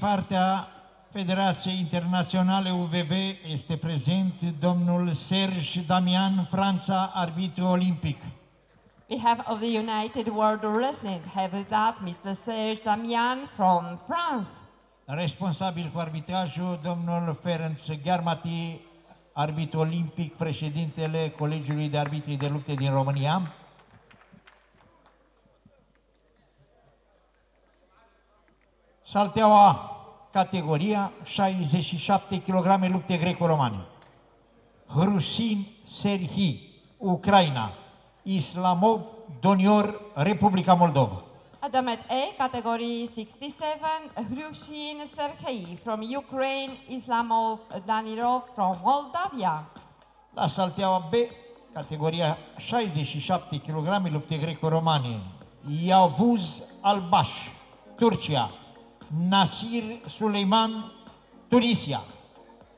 partea Federației Internaționale UVV este prezent domnul Serge Damian, Franța, arbitru olimpic. behalf of the United World Wrestling have with that Mr. Serge Damian from France. Responsabil cu arbitrajul, domnul Ferenc Ghermati, arbitru olimpic, președintele Colegiului de Arbitri de Lupte din România. Salteaua, categoria 67 kg lupte greco-romane. Hrusin Serhi, Ucraina. Islamov Donior, Republica Moldova. Adamet A, category 67, Hrushin Sergei from Ukraine, Islamov Danilov from Moldavia. La salteaua B, categoria 67 kg lupte greco-romane. Yavuz Albaș, Turcia. Nasir Suleiman, Tunisia.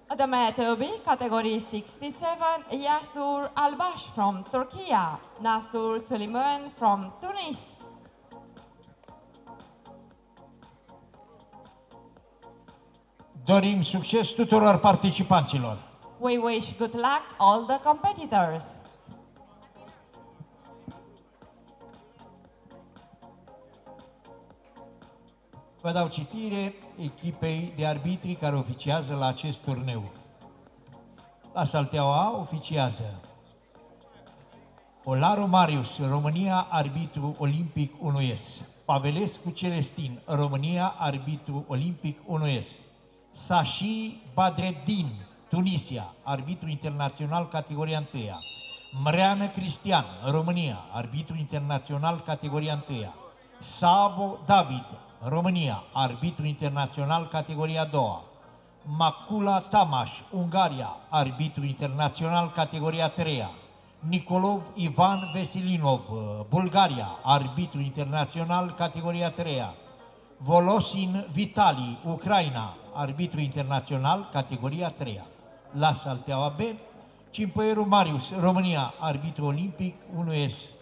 Adamet B, category 67, Yasur Albash from Turkey, Nasur Suleiman from Tunis. Dorim succes tuturor participanților. We wish good luck all the competitors. Vă dau citire echipei de arbitri care oficiază la acest turneu. La Salteaua A oficiază Olaru Marius, România, arbitru olimpic 1S. Pavelescu Celestin, România, arbitru olimpic 1S. Sashi Badreddin, Tunisia, arbitru internațional categoria 1 Mreană Cristian, România, arbitru internațional categoria 1 Sabo David, România, arbitru internațional categoria 2 Macula Tamaș, Ungaria, arbitru internațional categoria 3 Nicolov Ivan Vesilinov, Bulgaria, arbitru internațional categoria 3 Volosin Vitali, Ucraina, arbitru internațional, categoria 3 La Salteaua B, Cimpăieru Marius, România, arbitru olimpic 1S.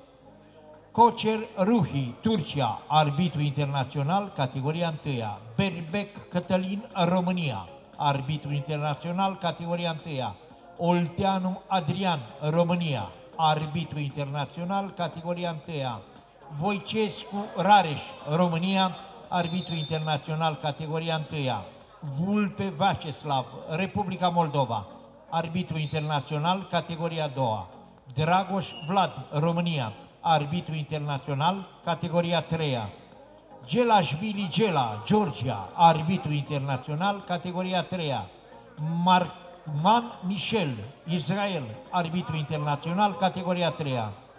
Kocer Ruhi, Turcia, arbitru internațional, categoria 1 Berbec Cătălin, România, arbitru internațional, categoria 1 Olteanu Adrian, România, arbitru internațional, categoria 1 Voicescu Rareș, România, arbitru internațional, categoria 1 Vulpe Vaceslav, Republica Moldova, arbitru internațional, categoria 2 Dragoș Vlad, România, arbitru internațional, categoria 3 Gelashvili Gela, Georgia, arbitru internațional, categoria 3 Markman Michel, Israel, arbitru internațional, categoria 3 Da,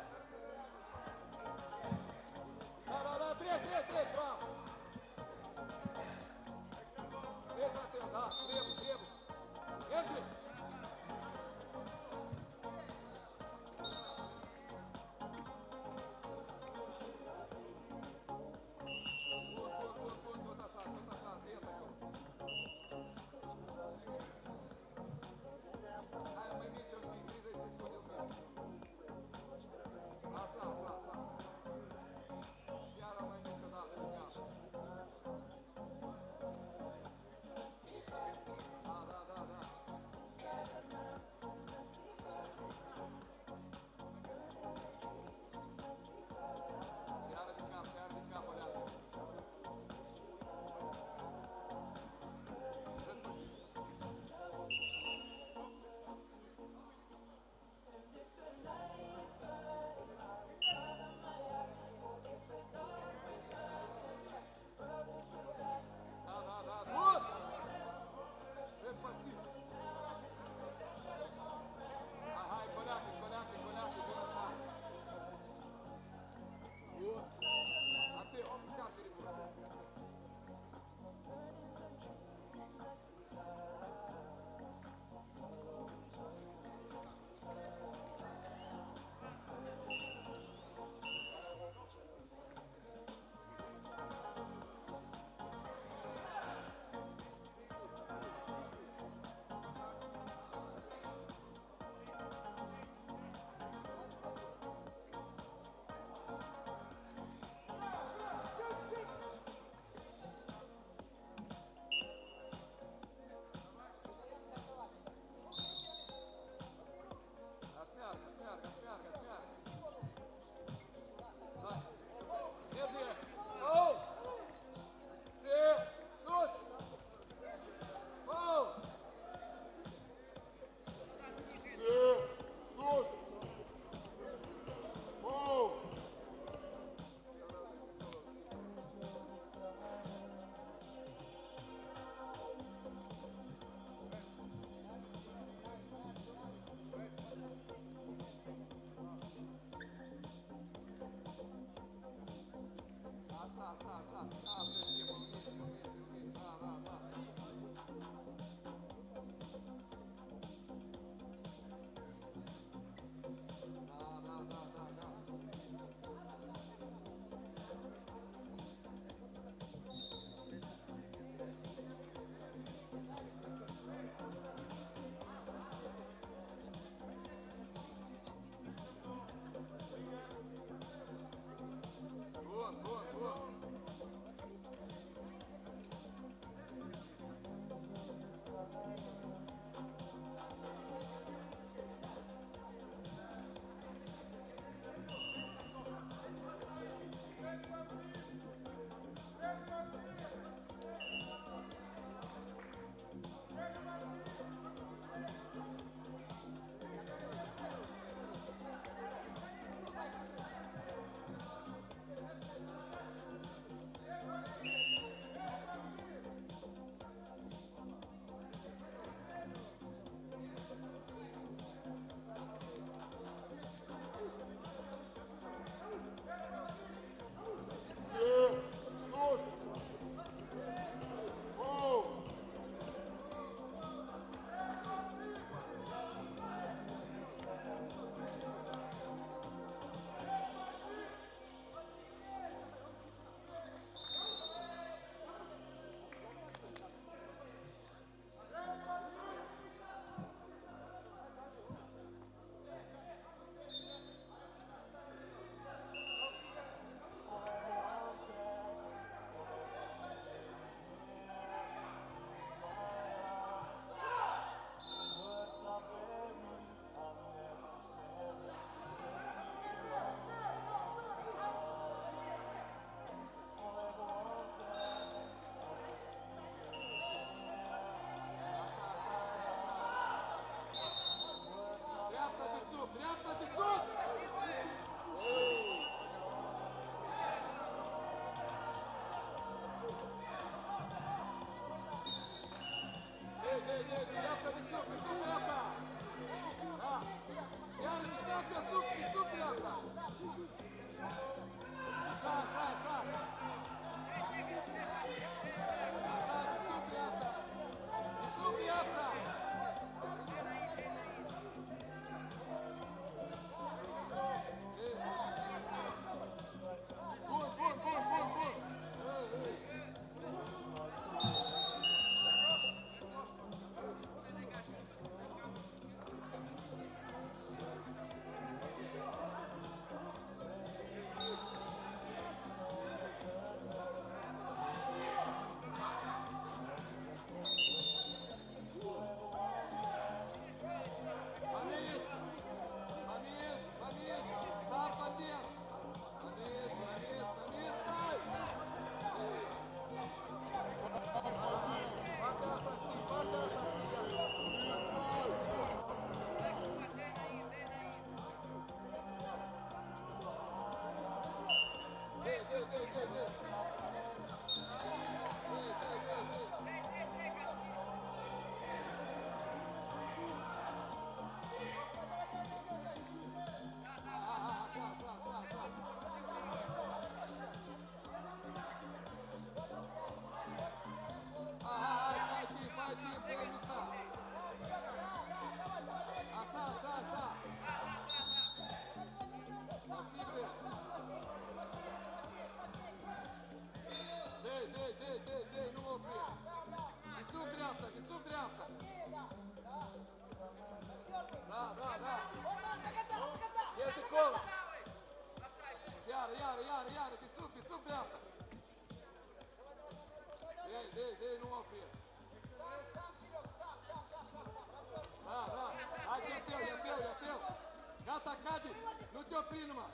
teu pino, mano.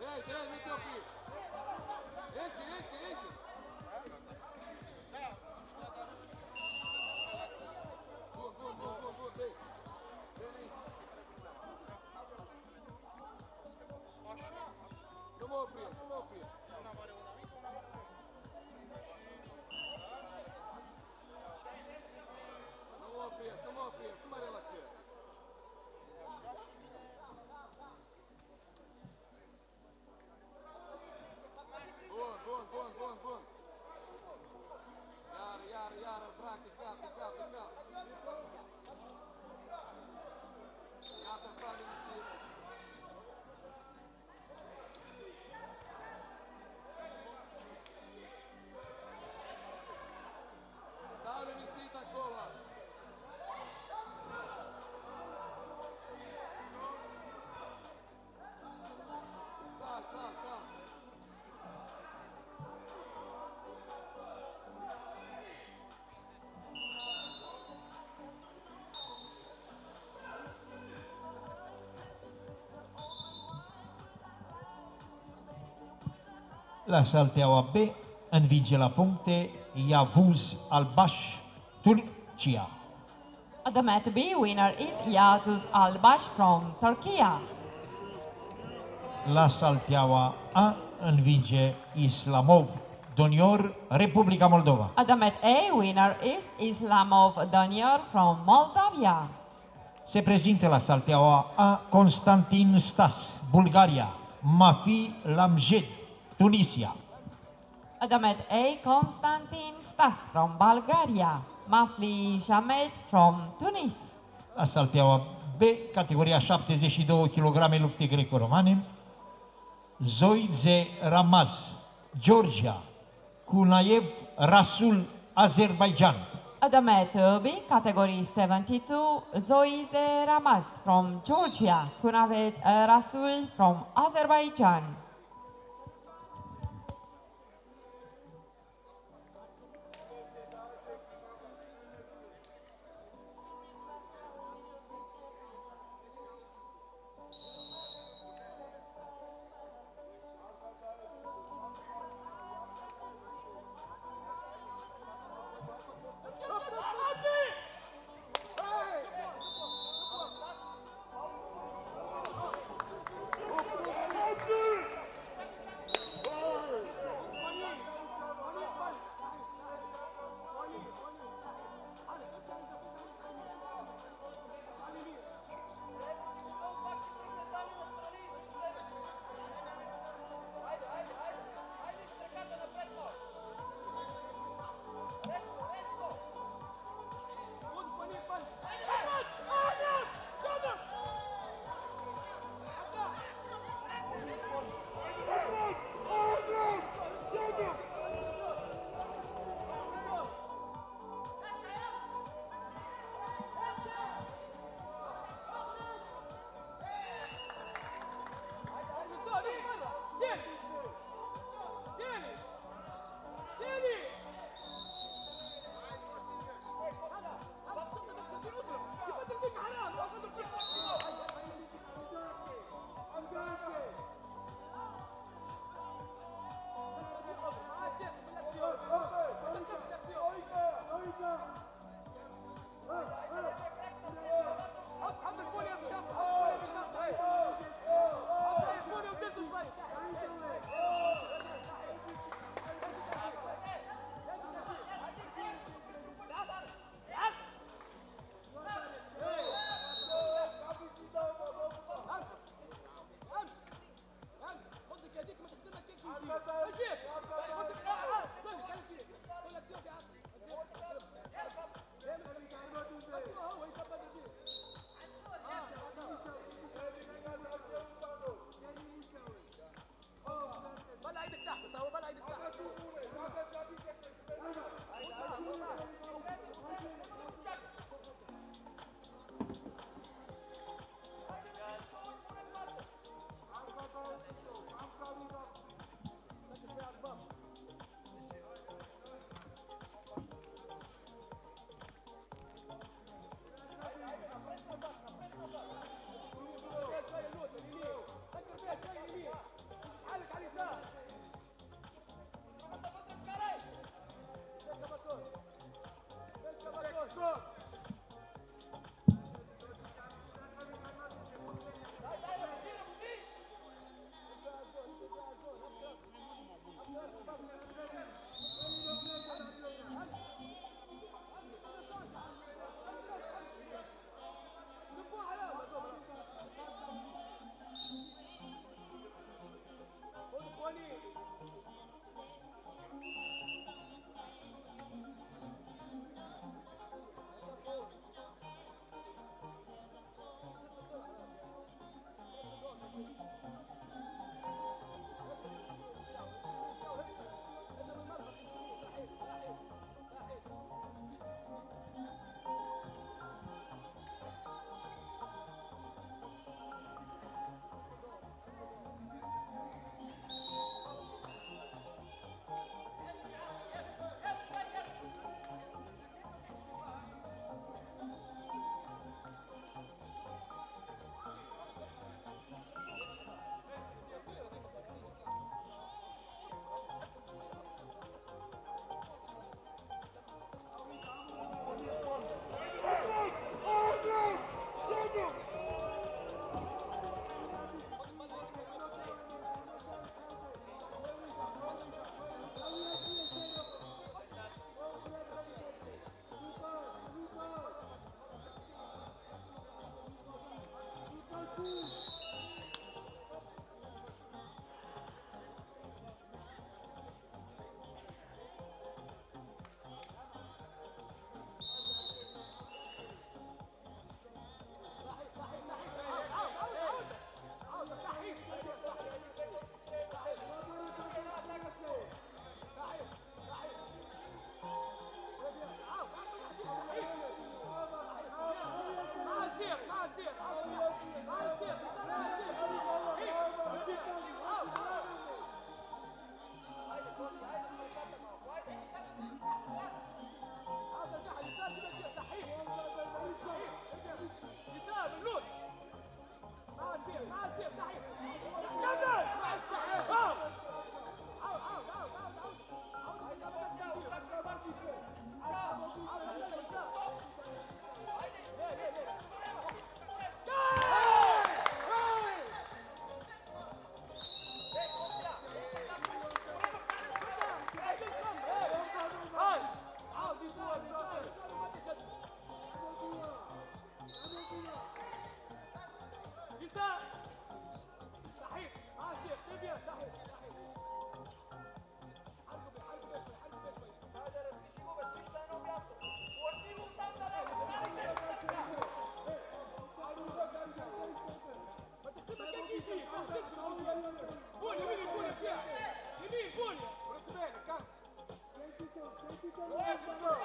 Ei, entra, mete teu pino. Entra, entra, entra. Boa, boa, boa, boa, boa, bem. Bem aí. Come on, Pedro. La Salteaua B învinge la puncte Iavuz Albaș, Turcia. The match B winner is Yaduz Albash from Turkey. La Salteaua A învinge Islamov Donior, Republica Moldova. The match A winner is Islamov Daniel from Moldavia. Se prezintă la Salteaua A Constantin Stas, Bulgaria, Mafi Lamjed, Tunisia. The match A Konstantin Stas from Bulgaria. Mafli Jamed from Tunis. La Salteaua B, categoria 72 kg lupte greco-romane, Zoidze Ramaz, Georgia, Kunaev Rasul, Azerbaijan. The match B category 72 Zoize Ramaz from Georgia. Kunavet Rasul from Azerbaijan. Ooh. Let's go!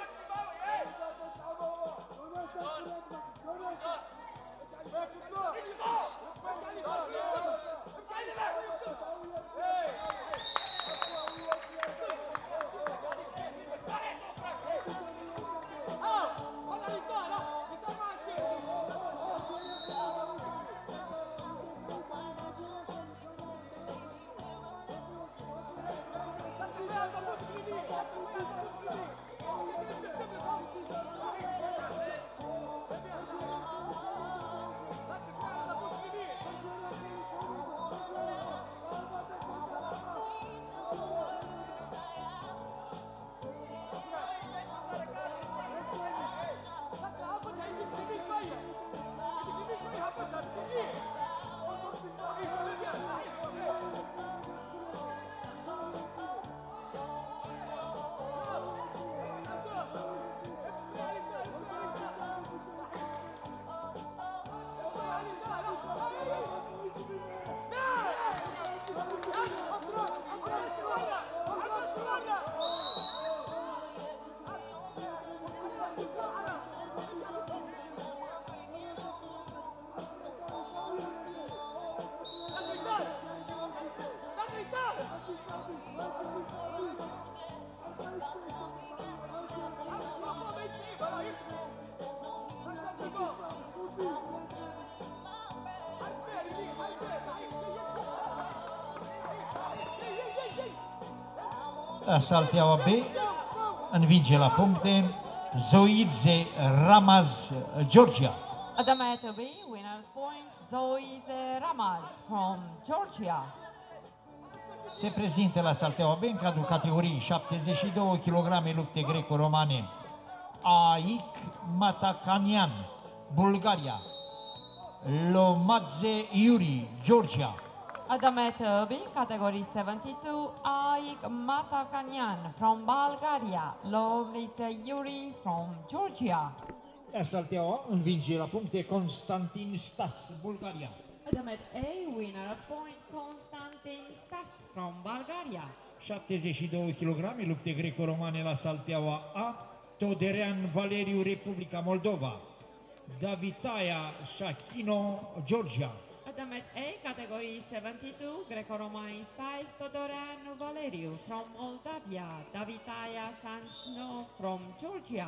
Salteaua B învinge la puncte Zoidze Ramaz, Georgia. Adamet B, winner point, Zoise Ramaz from Georgia. Se prezintă la Salteaua B în cadrul categoriei 72 kg lupte greco-romane Aic Matakanian, Bulgaria. Lomadze Yuri, Georgia. Adamet B, category 72, Aik Matakanyan from Bulgaria. Lovrice Yuri from Georgia. La Salteaua învinge la puncte Constantin Stas, Bulgaria. Adamet A, winner point, Konstantin Stas from Bulgaria. 72 kg lupte greco-romane la Salteaua A, Toderean Valeriu, Republica Moldova, Davitaia Shachino, Georgia, Instrument A category 72, Greco-Roman style Todoran Valeriu from Moldavia, Davitaya Sansno from Georgia.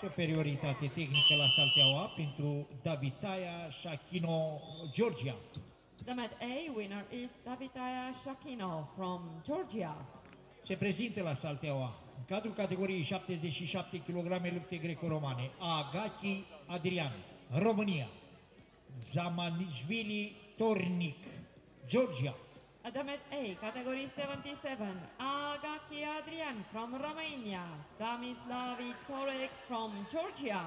Superioritate tehnică la Salteaua pentru David Taia, Shakino, Georgia. The mat A winner is Davitaya Shakino from Georgia. Se prezintă la Salteaua, în cadrul categoriei 77 kg lupte greco-romane, Agaki Adrian, România, Zamanishvili Tornic, Georgia, At the mat A category 77, Agaki Adrian from Romania, Damislavi Torek from Georgia.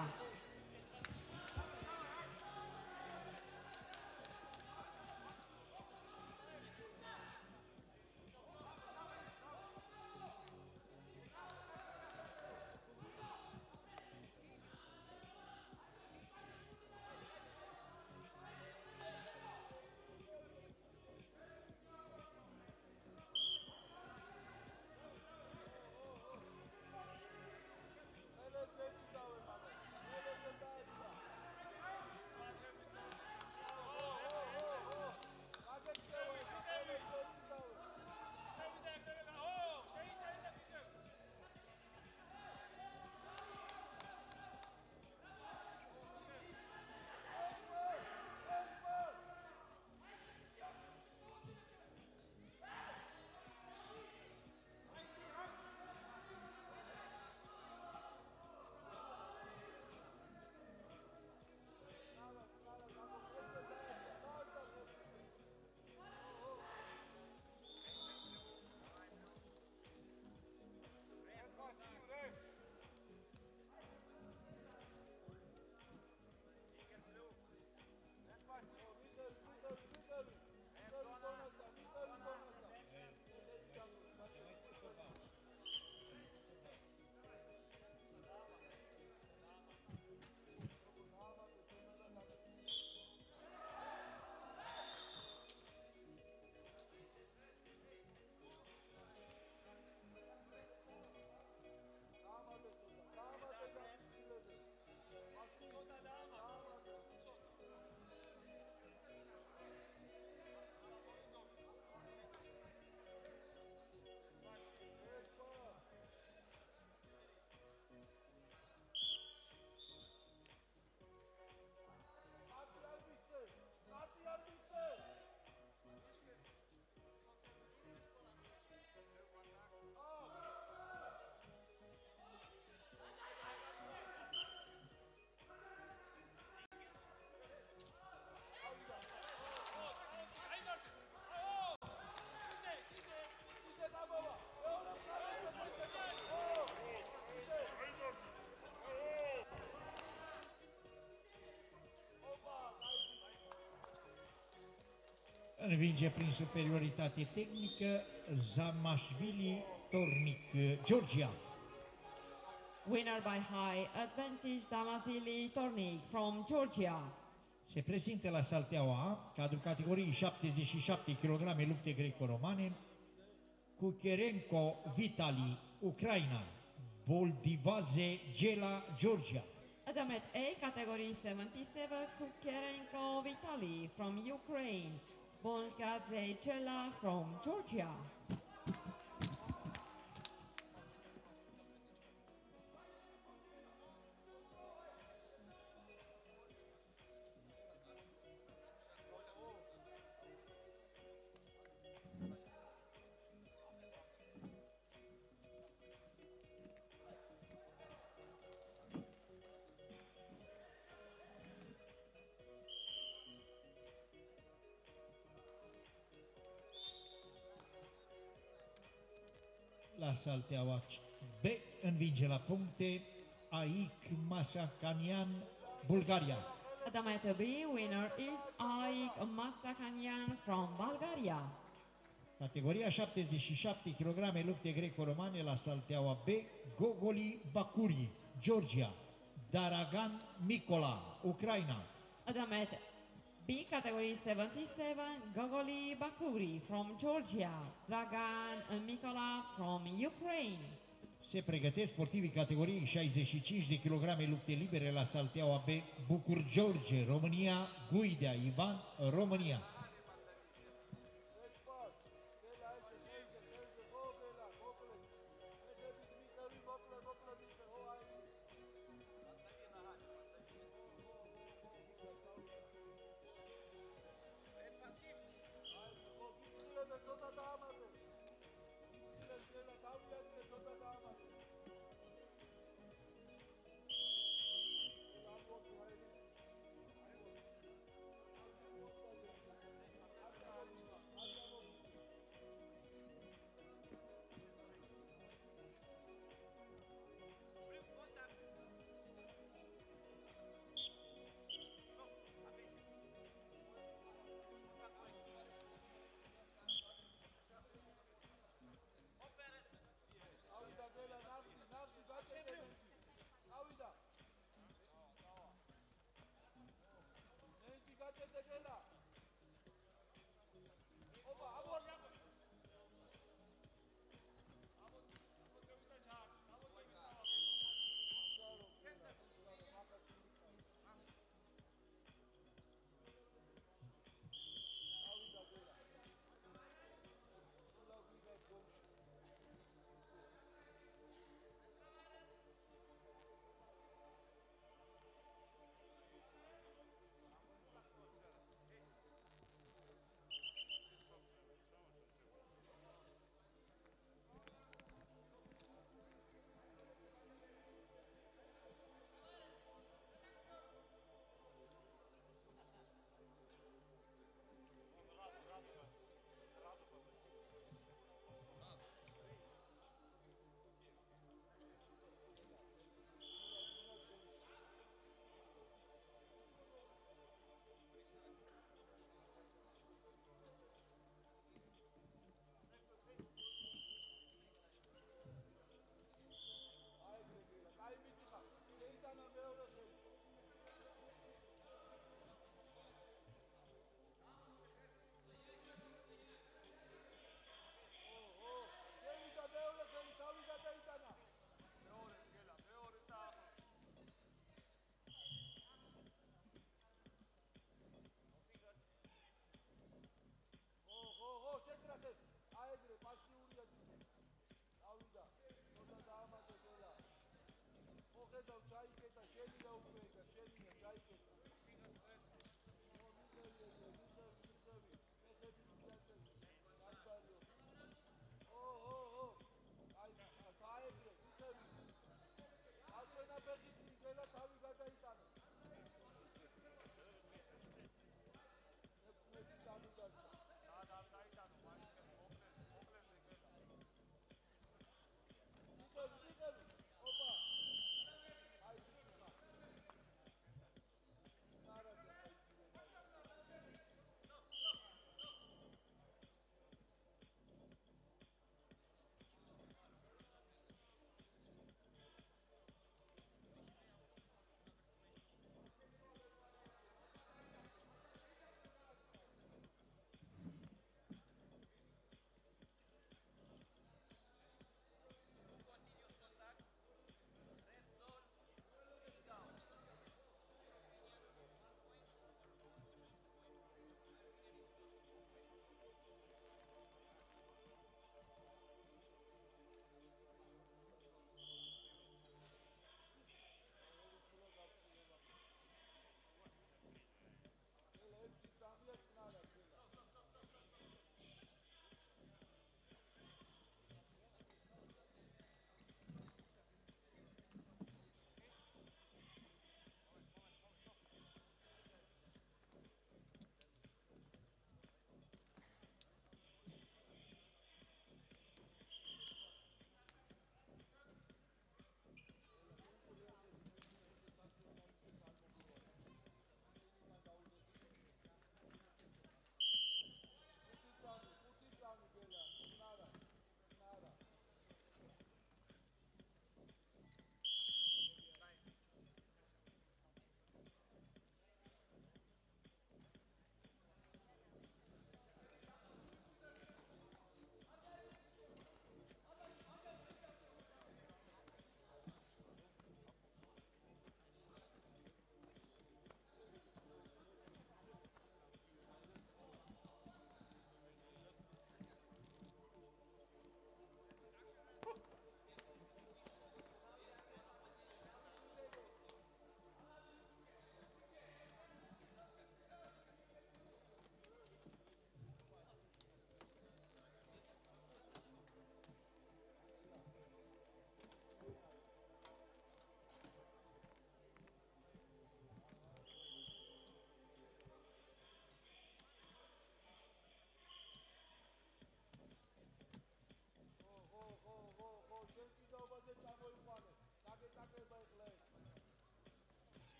Învinge prin superioritate tehnică Zamashvili Tornic, Georgia. Winner by high advantage Damazili Tornik from Georgia. Se prezintă la salteaua A, cadrul categoriei 77 kg lupte greco-romane, Kucherenko Vitali, Ucraina, Boldivaze Gela, Georgia. Adamet A category 77 Kukerenko Vitali from Ukraine. Bolgadze Chela from Georgia. Salteaua B învinge la puncte Aic Masakanian, Bulgaria. Adamet B winner is Aik Matsakanyan from Bulgaria. Categoria 77 kg lupte greco-romane la salteaua B, Gogoli Bakuri, Georgia, Daragan Mikola, Ucraina, Adamet B category 77 Gogoli Bakuri from Georgia. Dragan Mikola from Ukraine. Se pregătesc sportivii categoriei 65 de kg lupte libere la salteaua B, Bucur George, România, Guidea Ivan, România. Gwyneth Paltrow.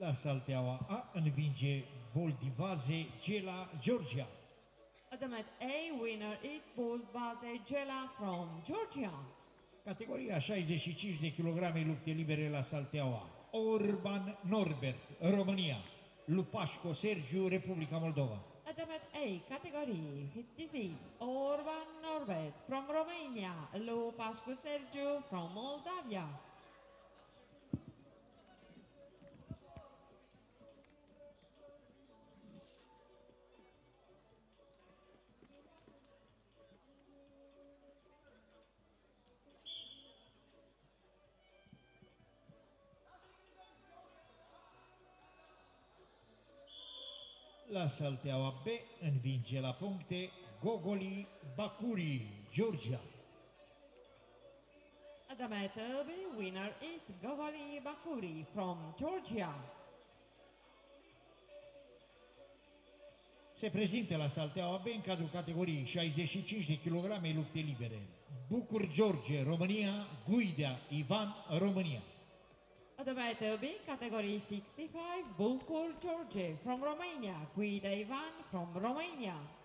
La Salteaua A învinge Boldivaze Gela Georgia. Adamat A winner is Bolbate Gela from Georgia. Categoria 65 de kg lupte libere la Salteaua. Orban Norbert, România. Lupașco Sergiu, Republica Moldova. Adamat A category 56 Orban Norbert from Romania. Lupascu Sergiu from Moldavia. La Salteaua B învinge la puncte Gogoli Bakuri, Georgia. Adamat B winner is Gogoli Bakuri from Georgia. Se prezintă la Salteaua B în cadrul categoriei 65 de kg lupte libere. Bucur George, România, Guidea Ivan, România. Adamat B category 65 Bucur George from Romania. Guida Ivan from Romania.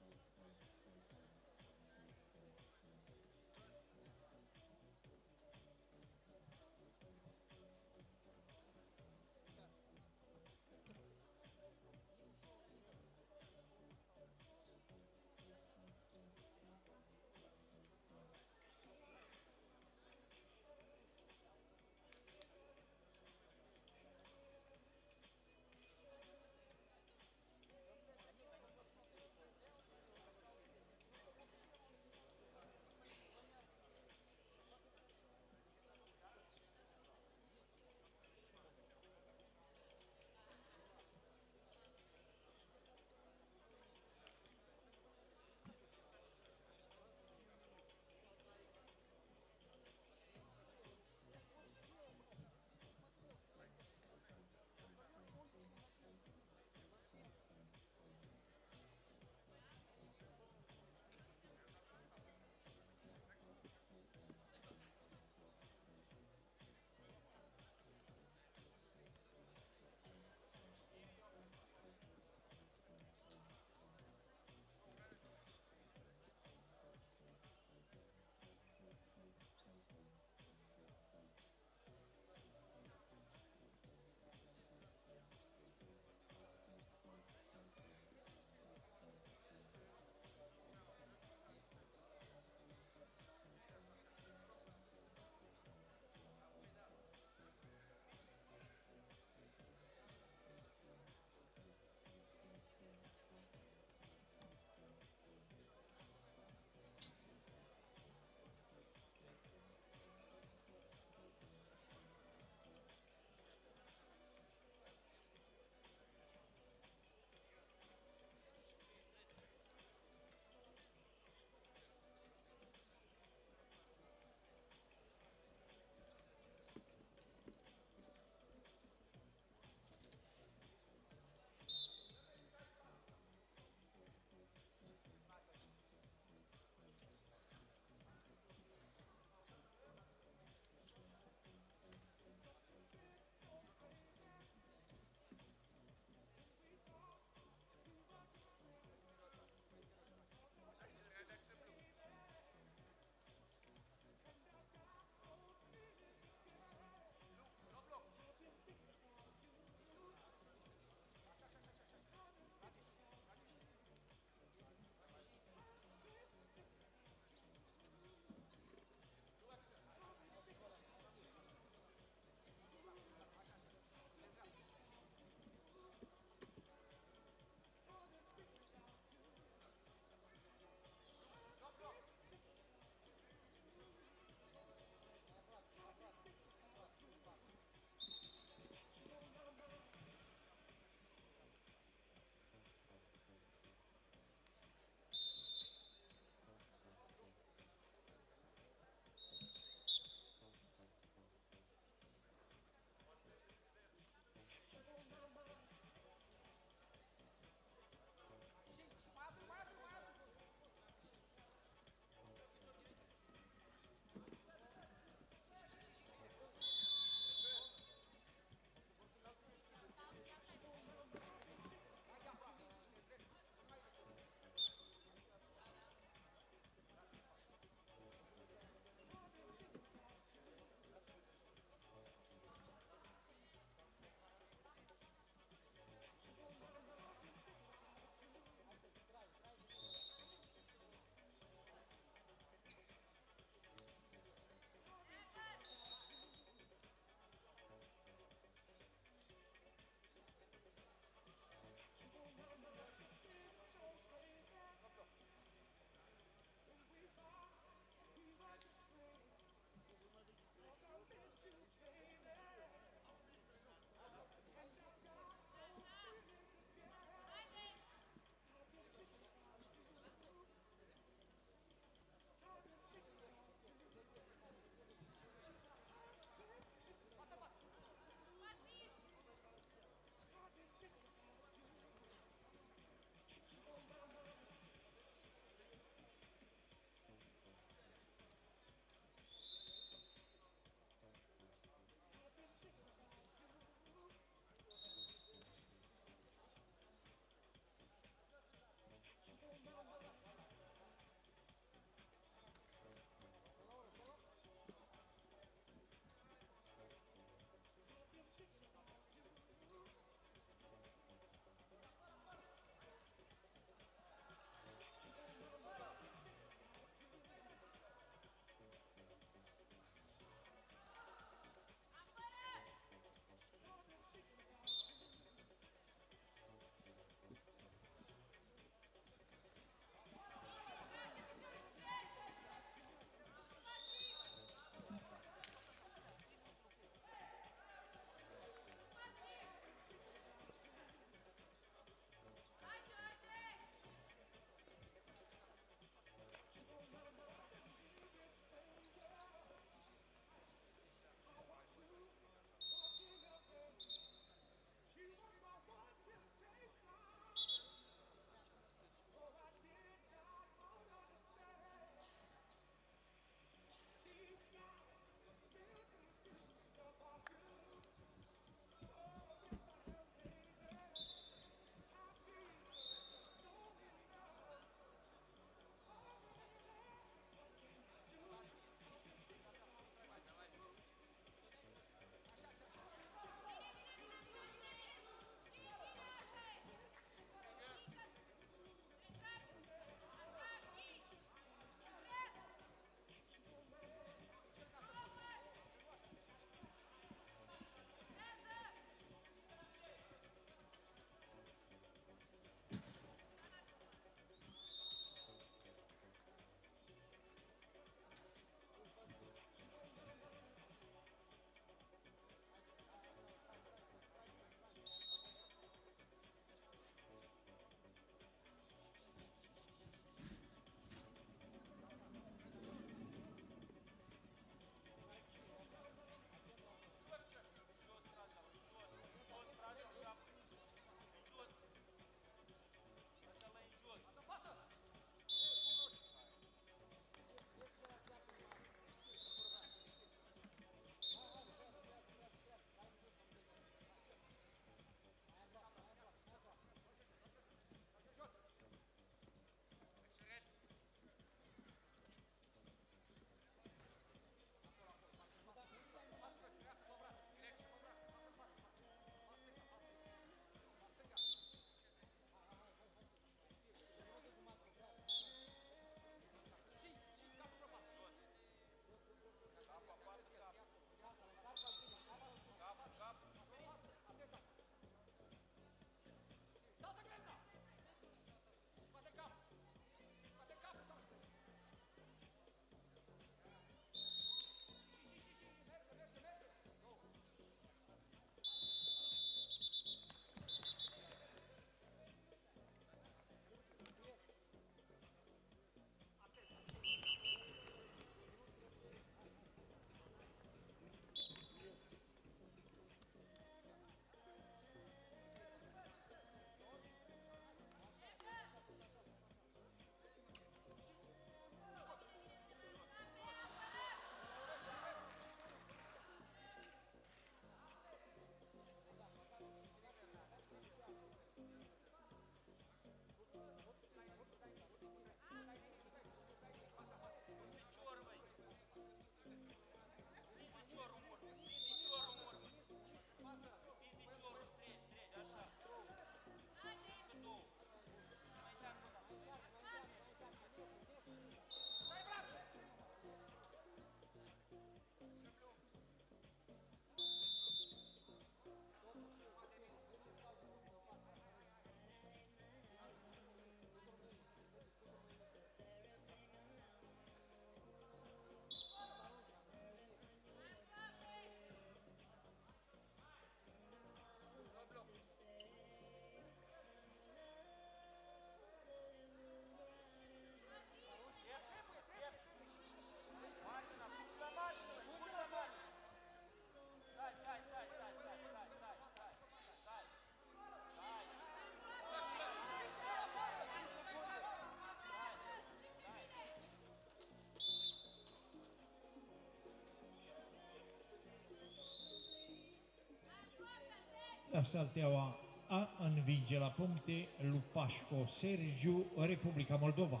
La Salteaua A învinge la puncte Lupașco Sergiu, Republica Moldova.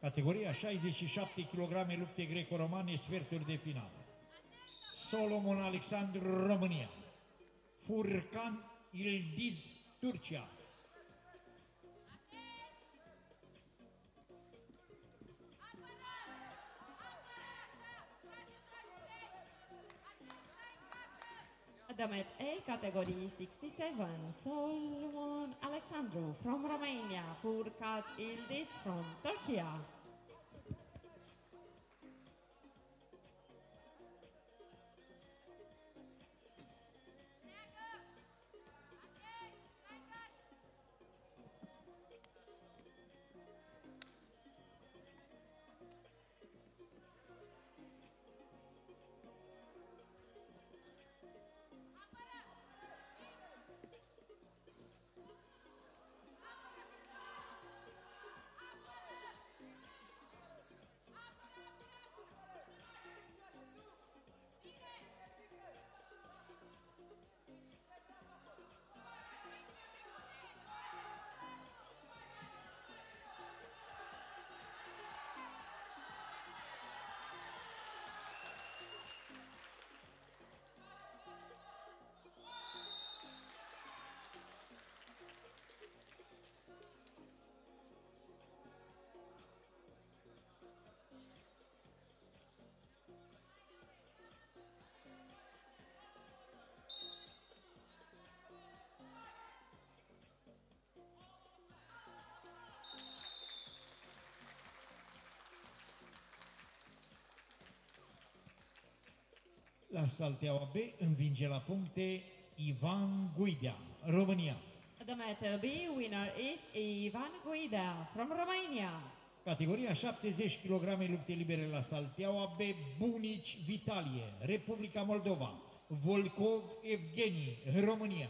Categoria 67 kg lupte greco-romane, sferturi de final. Solomon Alexandru, România. Furcan Ildiz, Turcia. Damet A category 67, Solomon Alexandru from Romania, Furkat Ildiz from Turkey. La Salteaua B învinge la puncte Ivan Guidea, România. Damet B winner is Ivan Guida from Romania. Categoria 70 kg lupte libere la Salteaua B, Bunici Vitalie, Republica Moldova. Volkov Evgeni, România.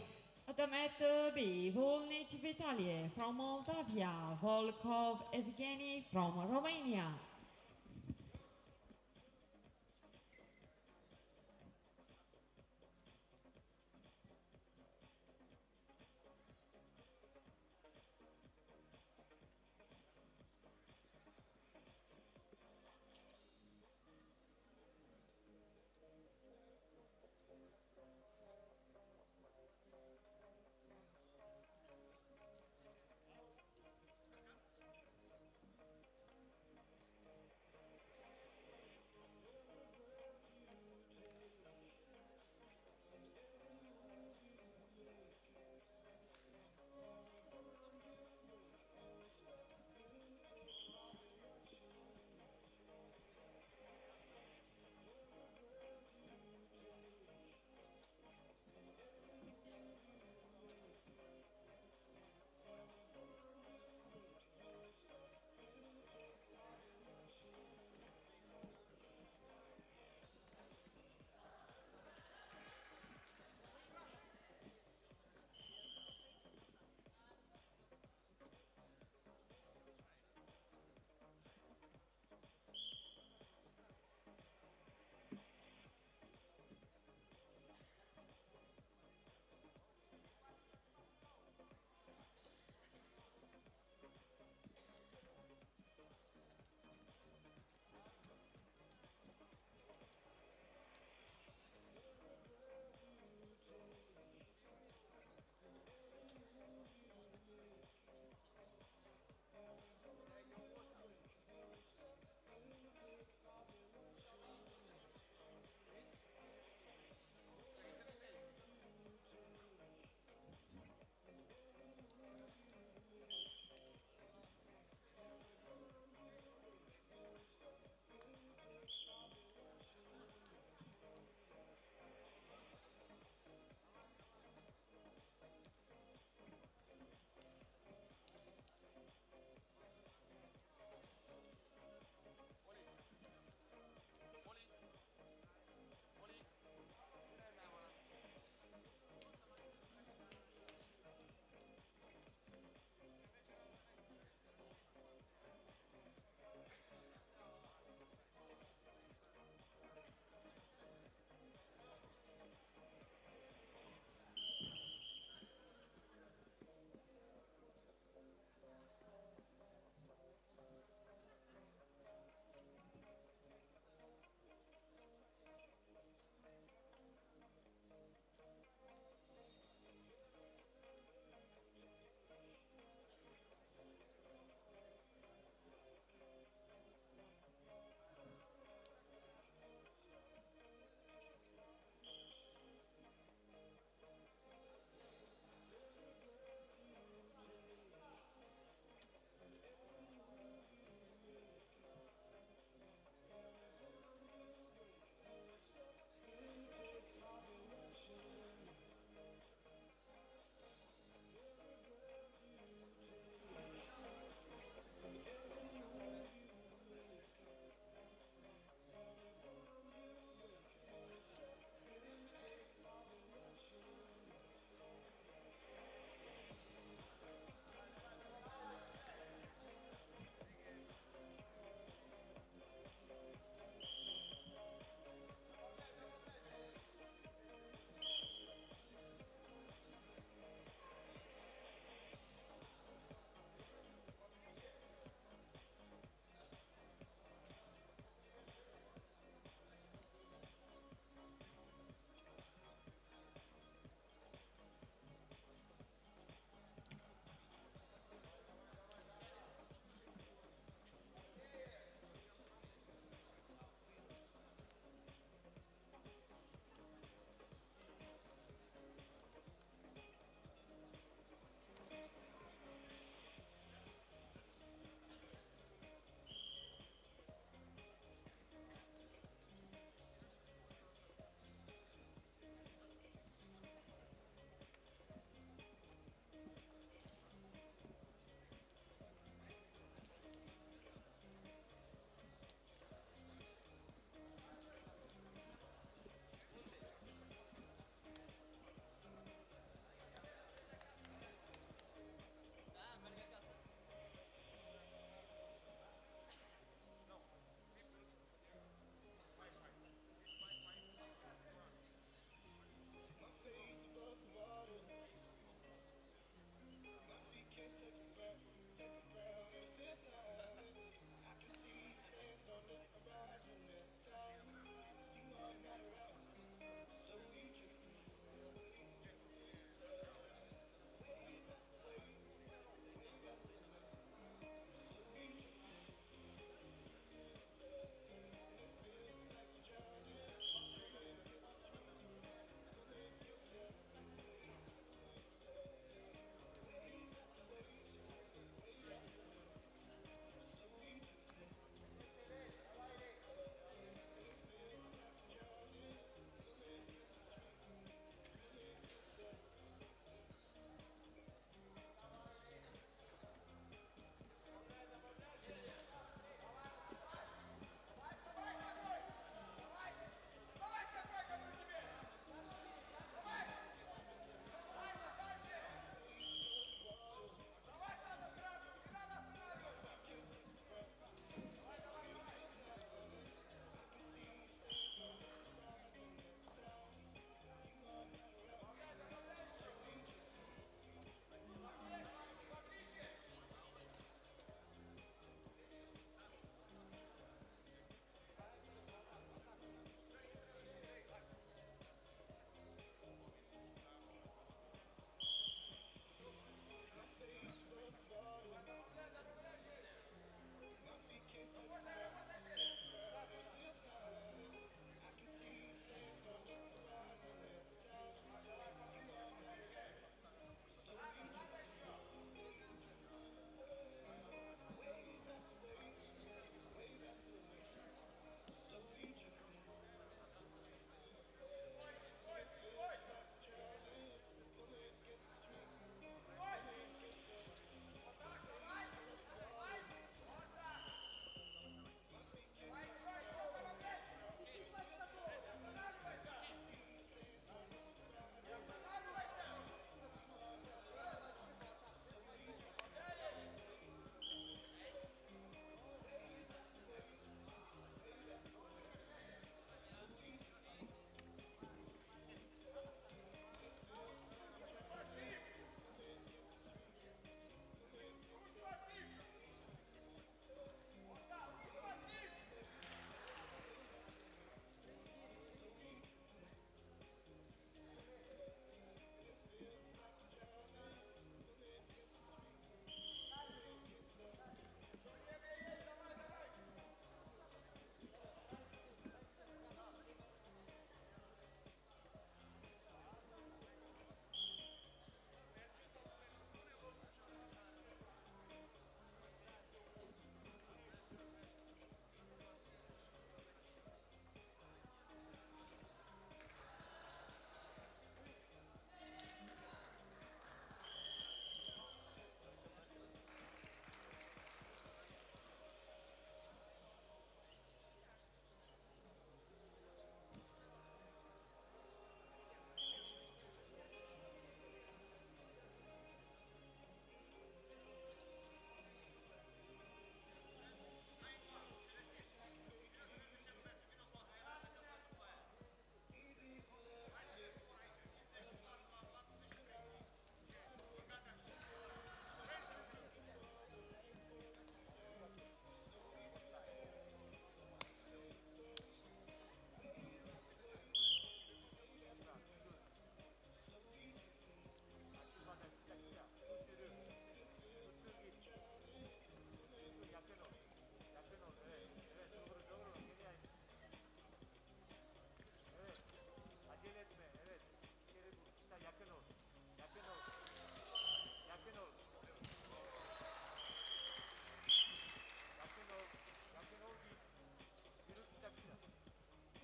Damet B Volnic Vitalie from Moldavia, Volkov Evgeny from Romania.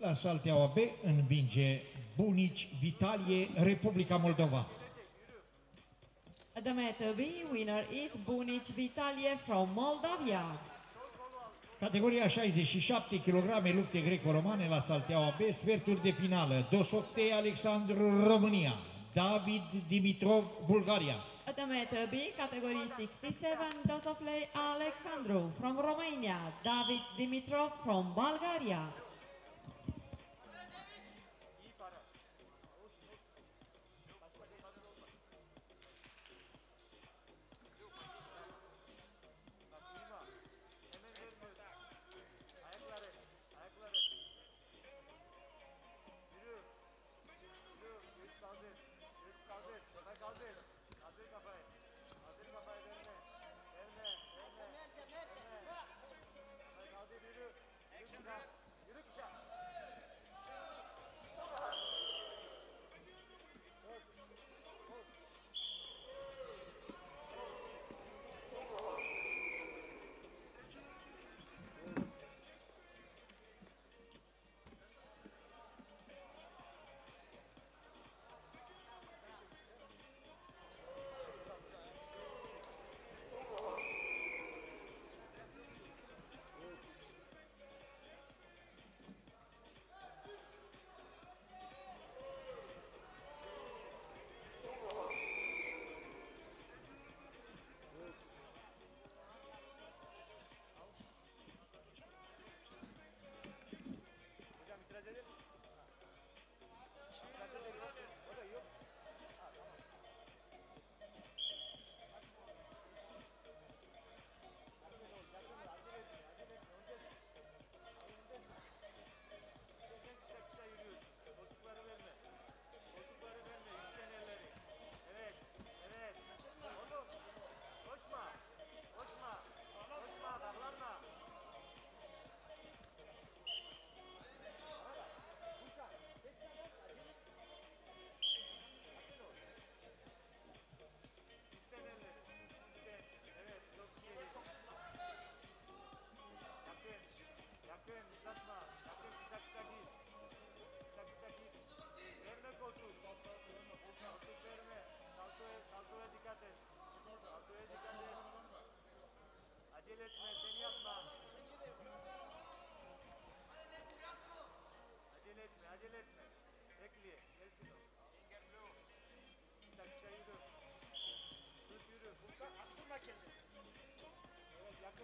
La Salteaua B învinge Bunici Vitalie, Republica Moldova. At the Meter B, winner is Bunic Vitalie from Moldavia. Categoria 67 kg lupte greco-romane la Salteaua B, sferturi de finală. Dosocte Alexandru, România. David Dimitrov, Bulgaria. At the Meter B, category 67, Dosoflei Alexandru from Romania, David Dimitrov from Bulgaria.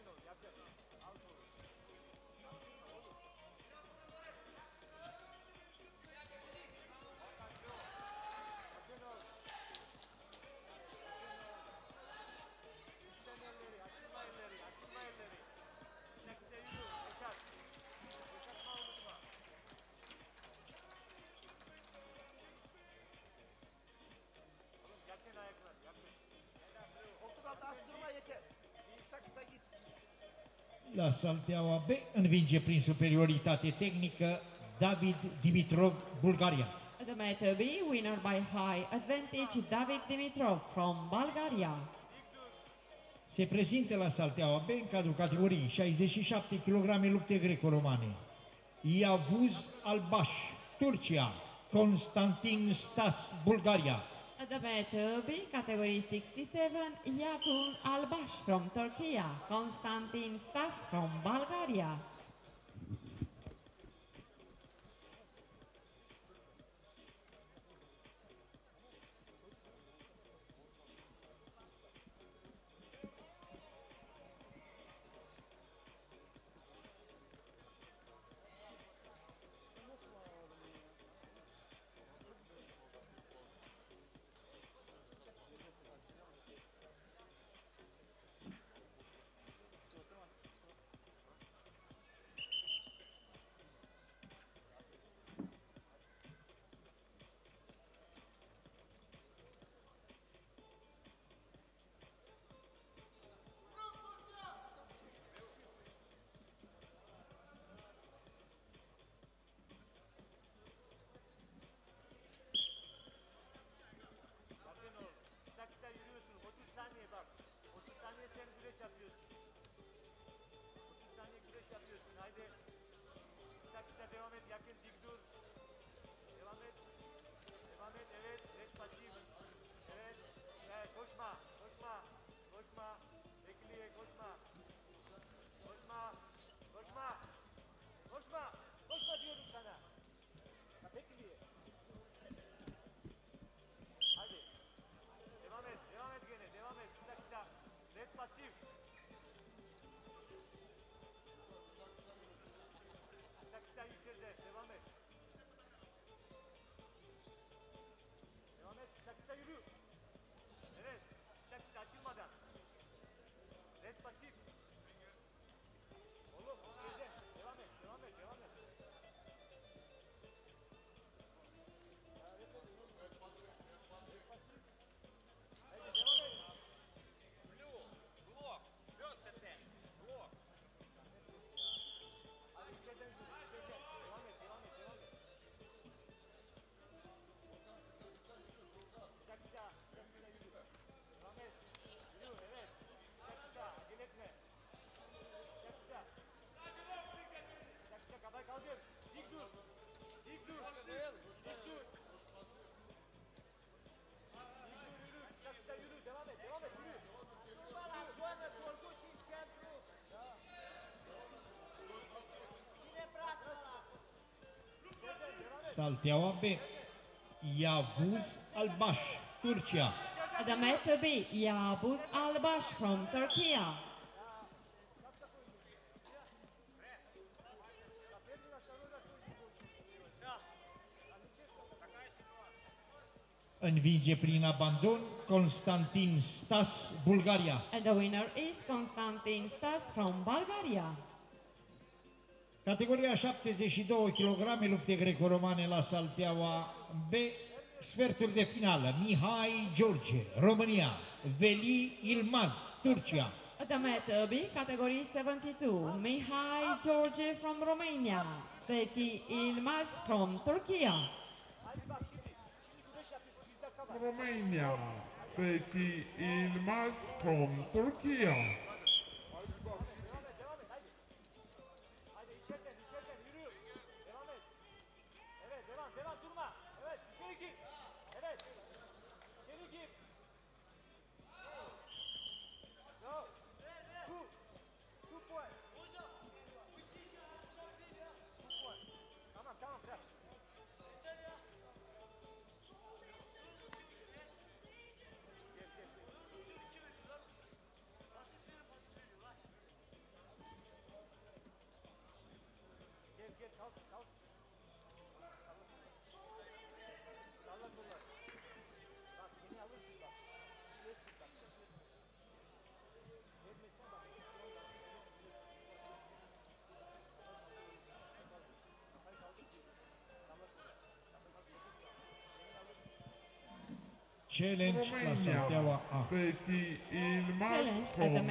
Yeah, yeah, yeah. La Salteaua B învinge prin superioritate tehnică David Dimitrov, Bulgaria. At the Meter B, winner by high advantage, David Dimitrov from Bulgaria. Se prezintă la Salteaua B în cadrul categoriei 67 kg lupte greco-romane. Iavuz Albaș, Turcia. Constantin Stas, Bulgaria. The Meter B, category 67, Yakun Albash from Turkey, Konstantin Stas from Bulgaria. Salteaua B. Yavuz Albaș, Turcia. Adamet B. Yabuz Albash from Turkey. Învinge prin abandon Constantin Stas, Bulgaria. And the winner is Konstantin Stas from Bulgaria. Categoria 72 kg lupte greco-romane la Salteaua B, sferturi de finală. Mihai George, România. Veli Ilmaz, Turcia. Adamet B. Category 72. Mihai George from Romania. Betty Ilmaz from Turkey. Hadi bak şimdi. Şimdi güneş yapıyorsun. Bizde kapat. Romania, Betty Ilmaz from Turkey. Challenge, la sortie à Challenge, Adam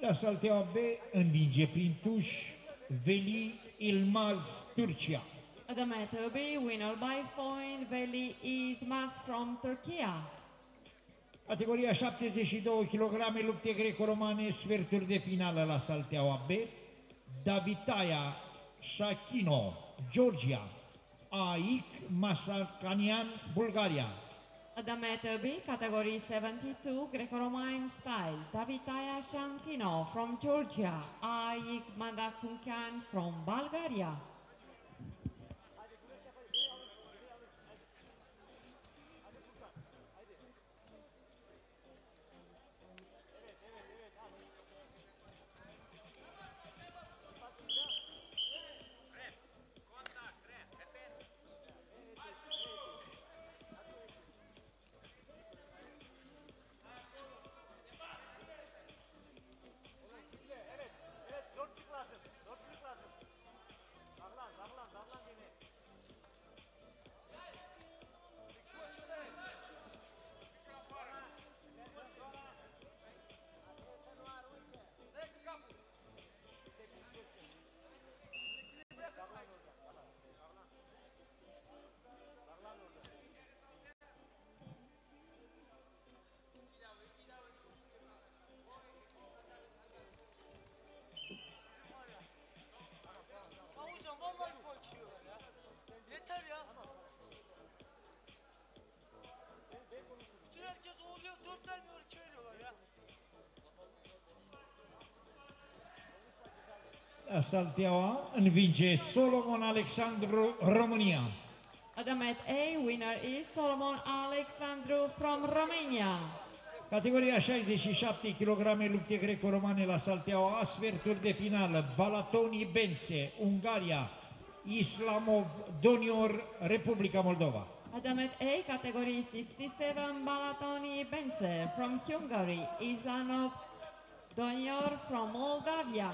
La Salteaua B învinge prin tuș Veli Ilmaz, Turcia. Adamet B. Winner by point. Veli Ilmaz from Turkey. Categoria 72 kg lupte greco-romane, sferturi de finală la Salteaua B. Davitaia Shakino, Georgia. Aic Masarkanian, Bulgaria. Adamet B. Category 72. Greco-Roman style. Davitaya Shankino from Georgia. Aik Mandatsunkan from Bulgaria. Salteaua învinge Solomon Alexandru România. Adamet A, winner is Solomon Alexandru from Romania. Categoria 67 kg lupte greco-romane la Salteaua A, sferturi de finală, Balatoni Bențe, Ungaria, Islamov Donior, Republica Moldova. Adamet A, category 67, Balatoni Benzer from Hungary, Izanov Donyor from Moldavia.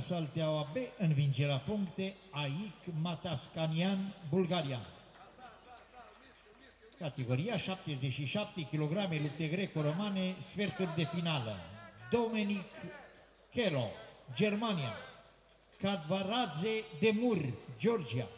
Salteaua B învinge la puncte Aic Matascanian, Bulgaria. Categoria 77 kg lupte greco-romane, sferturi de finală. Domenic Chelo, Germania. Cadvaradze Demur, Georgia.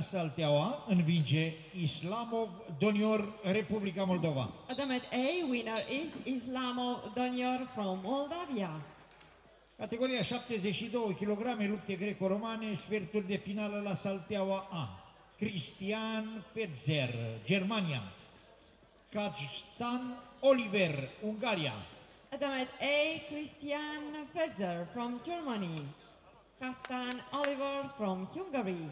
Salteaua învinge Islamov Donior, Republica Moldova. Adamet A winner is Islamo Donior from Moldavia. Categoria 72 kg lupte greco-romane, sferturi de finală la Salteaua A. Cristian Petzer, Germania. Kajstan Oliver, Ungaria. Adamet A Christian Fetzer from Germany. Kastan Oliver from Hungary.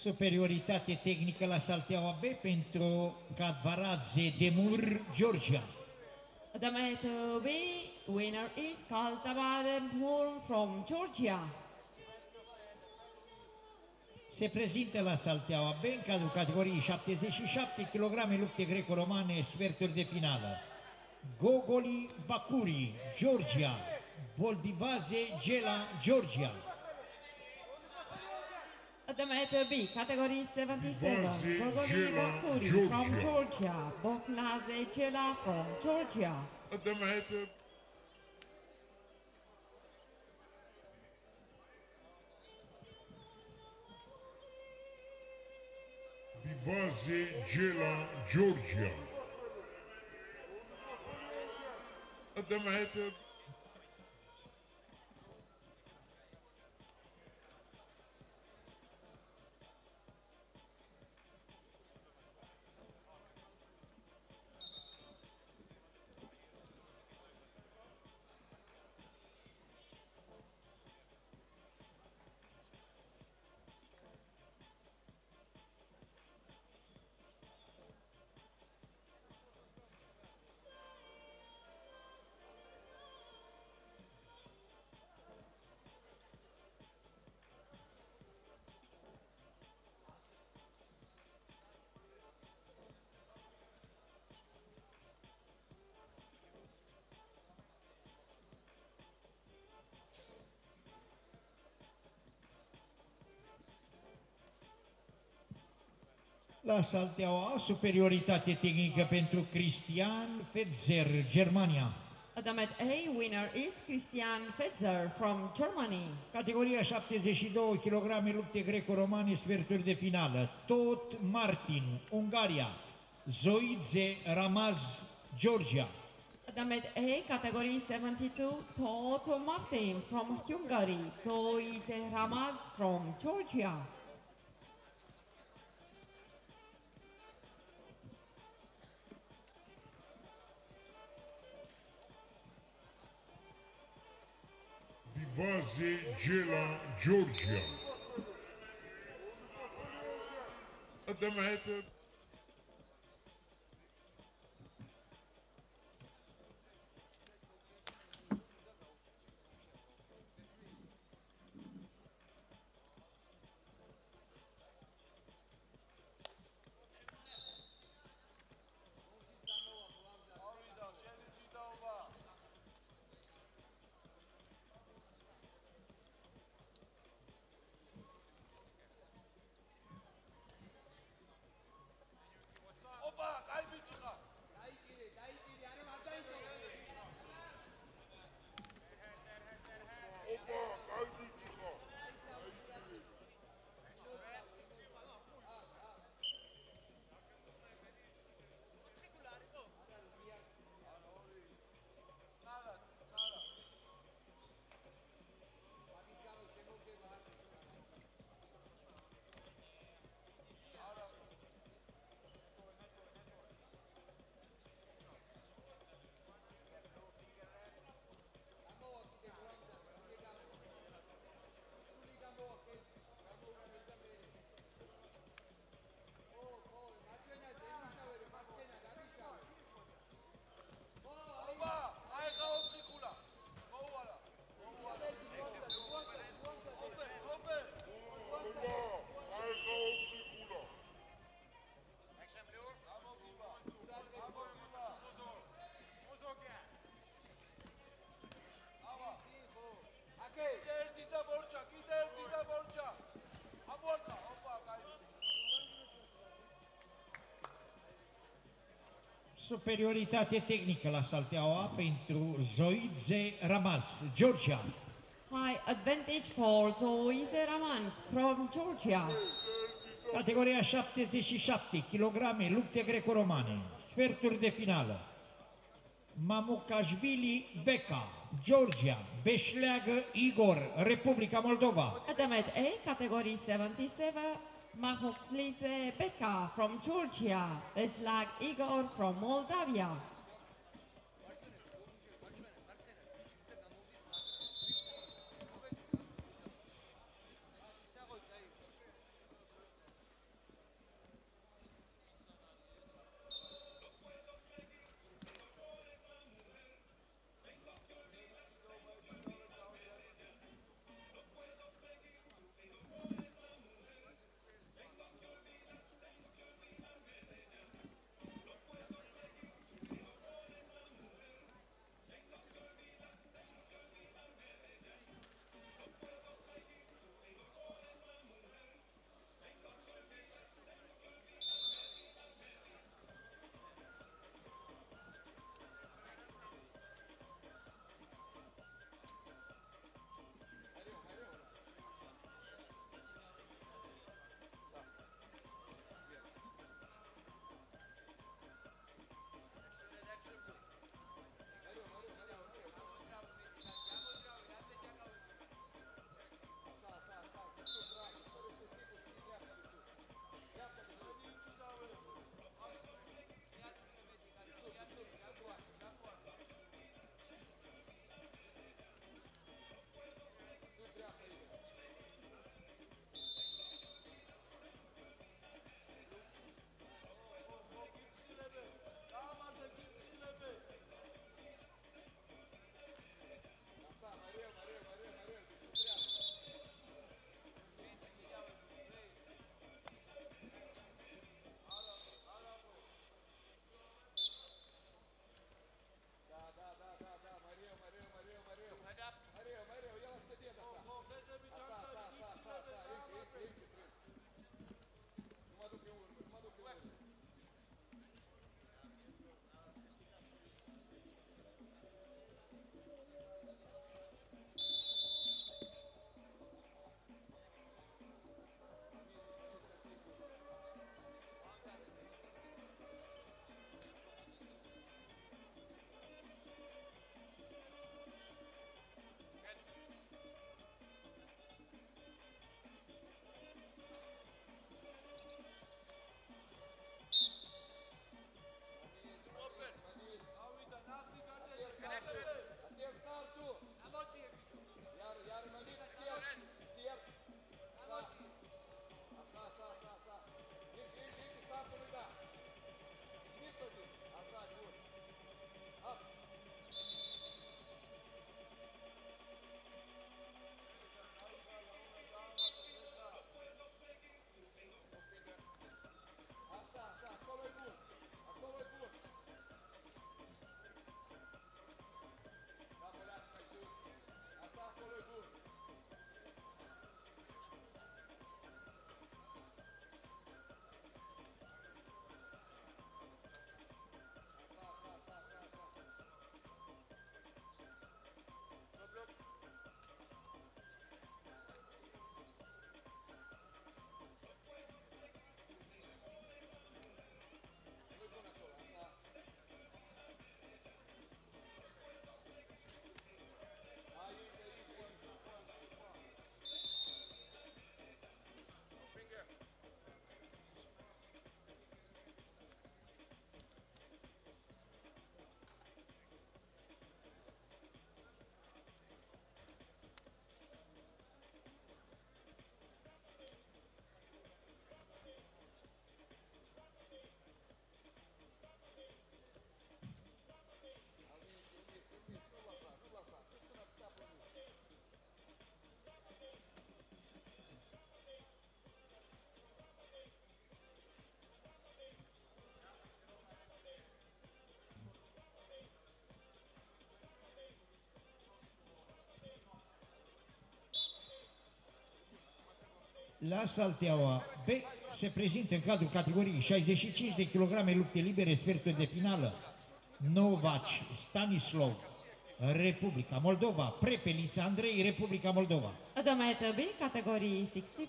Superioritate tehnică la Salteaua B pentru Cadvaradze Demur, Georgia. Adamet B winner is Kaltabadempur from Georgia. Se prezintă la Salteaua B în cadrul categoriei 77 kg lupte greco-romane, sferturi de finală. Gogoli Bakuri, Georgia. Boldivaze Gela, Georgia. At the matter B, category 77, Baze Gogoli Gela, Bakuri from Georgia. Georgia, Boknaze Gela from Georgia. Adamete Bibaze Gela, Georgia. Adamete La Salteaua A, superioritate tehnică pentru Cristian Fetzer, Germania. At the mat A, winner is Christian Fetzer from Germany. Categoria 72 kg lupte greco-romane, sferturi de finală. Tot Martin, Ungaria. Zoidze Ramaz, Georgia. At the mat A, category 72, Toto Martin from Hungary, Zoe Ramaz from Georgia. Bibaze Gela, Georgia. Adamete Superioritate tehnică la Salteaua A pentru Zoidze Ramaz, Georgia. High advantage for Zoe Raman from Georgia. Categoria 77 kg lupte greco-romane, sferturi de finală. Mamukashvili Beka, Georgia, Beșleagă Igor, Republica Moldova. At the mat A, category 77, Mahoxlize Beka from Georgia, Beslag Igor from Moldavia. la Salteaua B se prezintă în cadrul categoriei 65 de kg lupte libere sfertul de finală Novac Stanislav Republica Moldova, Prepelița Andrei, Republica Moldova. The B, categorie 65,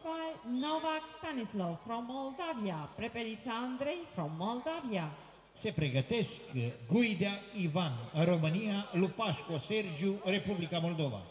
Novac Stanislav from Moldavia, Prepelița Andrei from Moldavia. Se pregătesc Guidea Ivan, România, Lupașco Sergiu, Republica Moldova.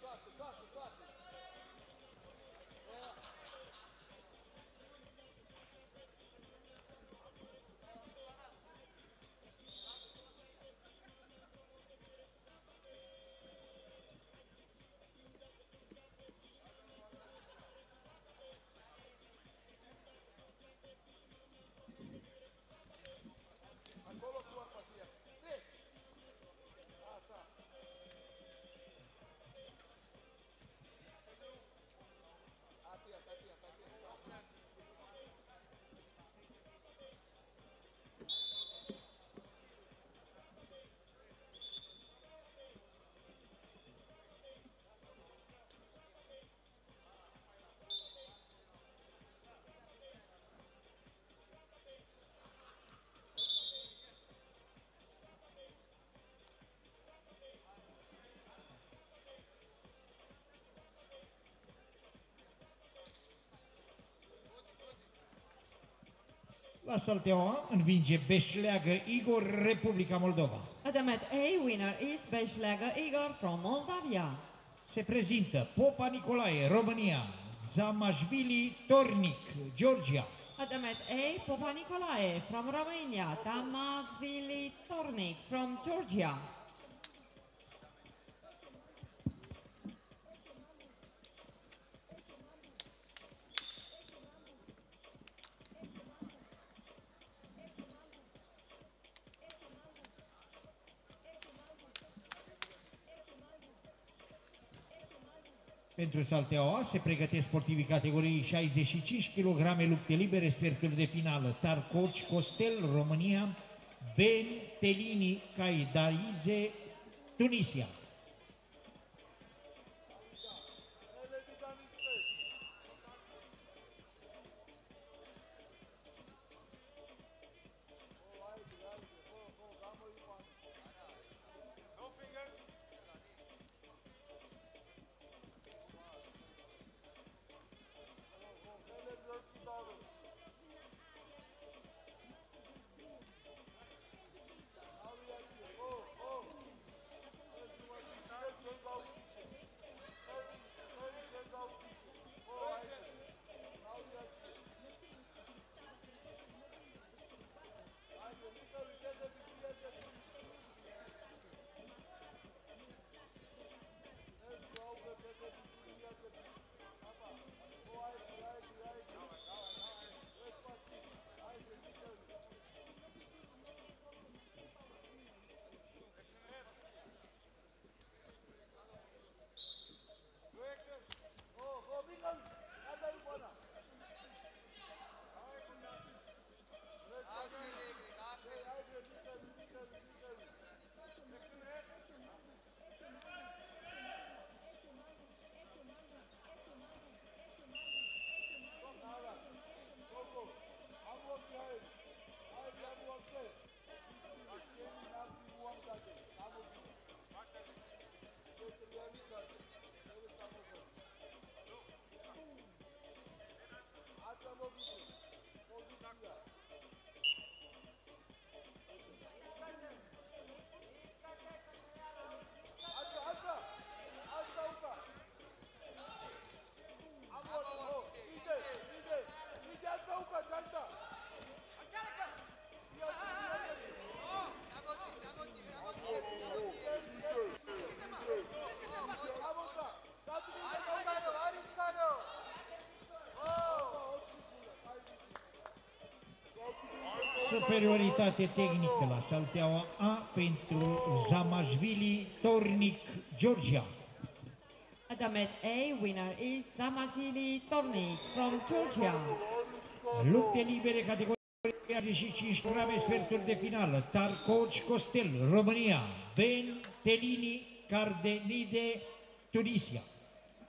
Gosta, gosta, gosta. La Salteaua învinge Beșleagă Igor, Republica Moldova. Adamet A winner is Beșleagă Igor from Moldavia. Se prezintă Popa Nicolae, România, Zamashvili Tornic, Georgia. Adamet A, Popa Nicolae from Romania, Tamashvili Tornic from Georgia. Pentru Salteaua se pregătesc sportivii categoriei 65 kg lupte libere, sferturi de finală. Tarcoci, Costel, România, Ben, Telini, Caidaize, Tunisia. Superioritate tehnică la Salteaua A pentru Zamashvili, Tornic, Georgia. Adamet A winner is Damazili Tornik from Georgia. Lupte libere, categoria 65 kg, sferturi de finală. Tarcoci Costel, România. Ben Telini Cardenide, Tunisia.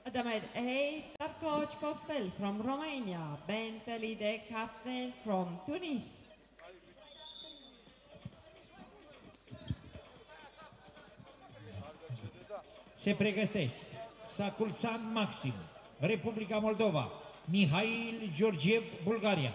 Adamet A Tarkoc Kostel from Romania. Bentelide Cartel from Tunis. Se pregătesc Saculsan Maxim, Republica Moldova. Mihail Georgiev, Bulgaria.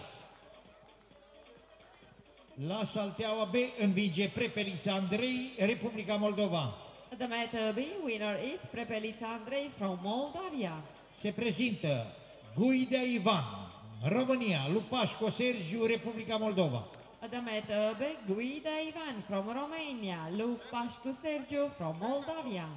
La Salteaua B învinge Prepelița Andrei, Republica Moldova. Adamet B winner is Prepelița Andrei from Moldavia. Se prezintă Guidea Ivan, România, Lupașco Sergiu, Republica Moldova. Adamet B Guida Ivan from Romania. Lupașcu Sergiu from Moldavia.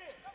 Ready?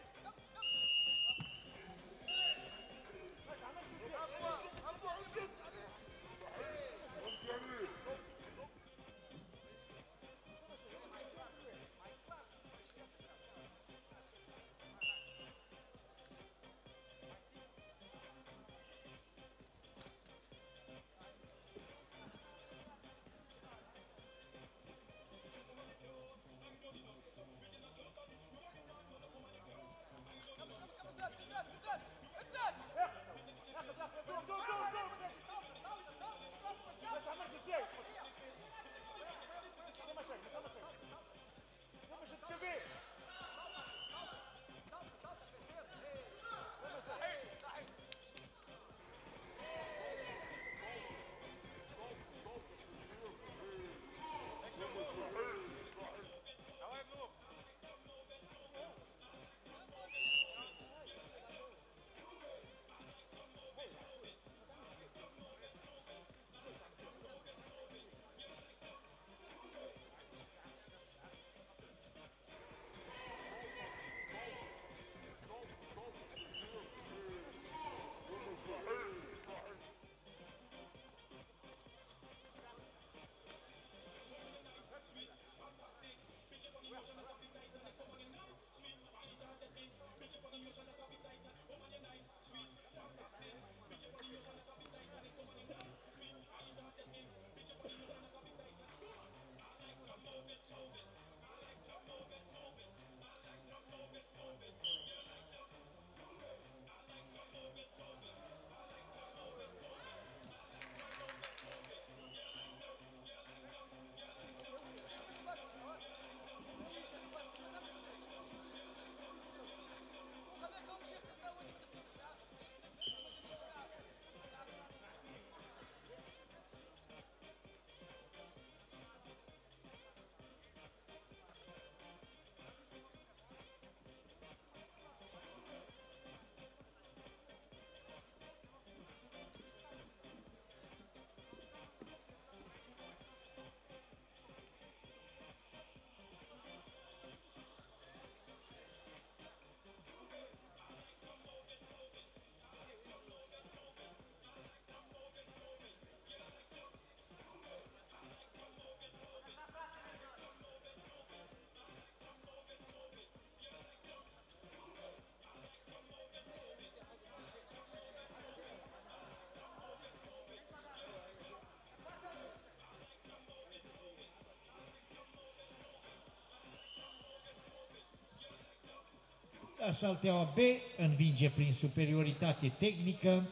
La Salteaua B învinge prin superioritate tehnică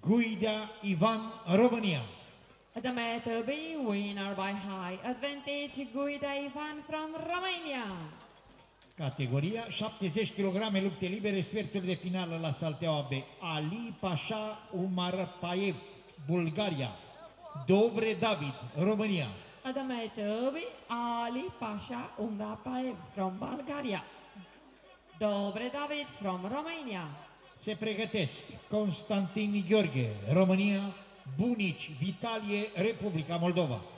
Guida Ivan România. Adamato B, winner by high advantage, Guida Ivan from Romania. Categoria 70 kg lupte libere, sferturi de finală la Salteaua B. Ali Pasha Umar Paev, Bulgaria. Dobre David, România. Adamato B, Ali Pasha Ungapaev from Bulgaria. Dobre David from Romania. Se pregătesc Constantin Gheorghe, România, Bunici, Vitalie, Republica Moldova.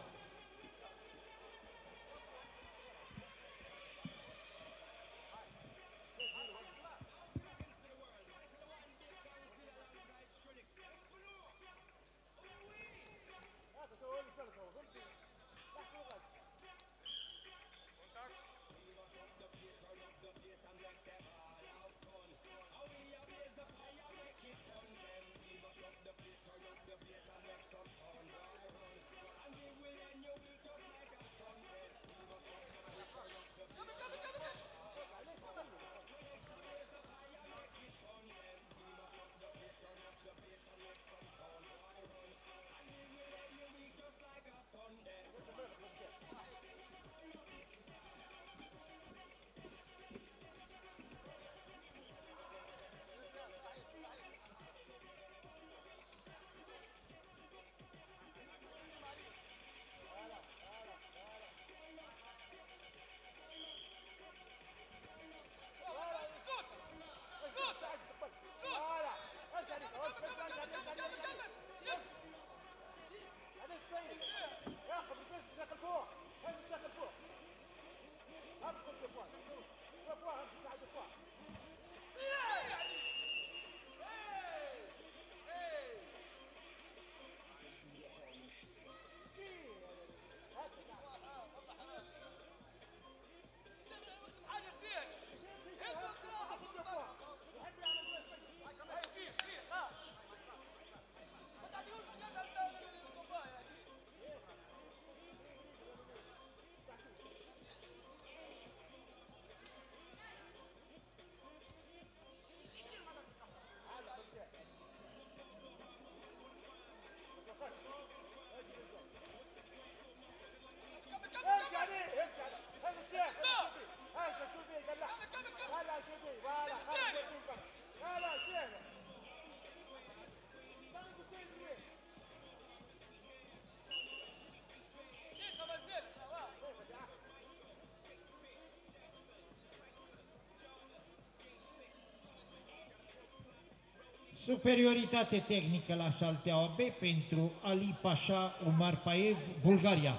Superioritate tehnică la Salteaua B pentru Ali Pasha Umar Paev, Bulgaria.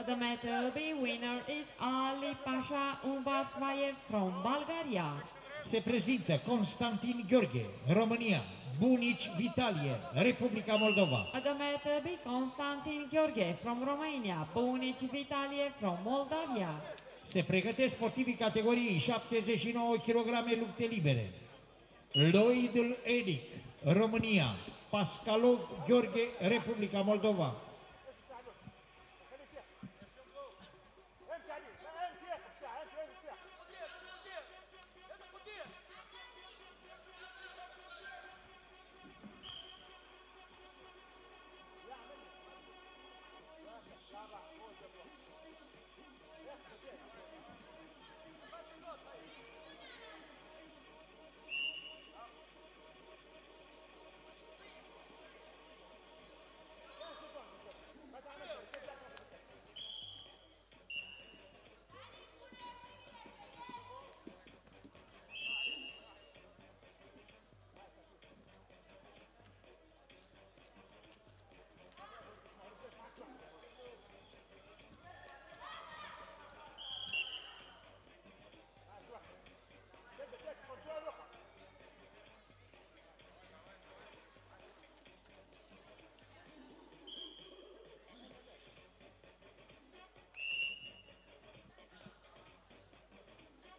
Adamato B, winner is Ali Pasha Ungapaev from Bulgaria. Se prezintă Constantin Gheorghe, România, Bunici Vitalie, Republica Moldova. Adamato B, Constantin Gheorghe from Romania. Bunici Vitalie from Moldavia. Se pregătesc sportivii categoriei 79 kg lupte libere. Lloydul Edic, România, Pascalov Gheorghe, Republica Moldova.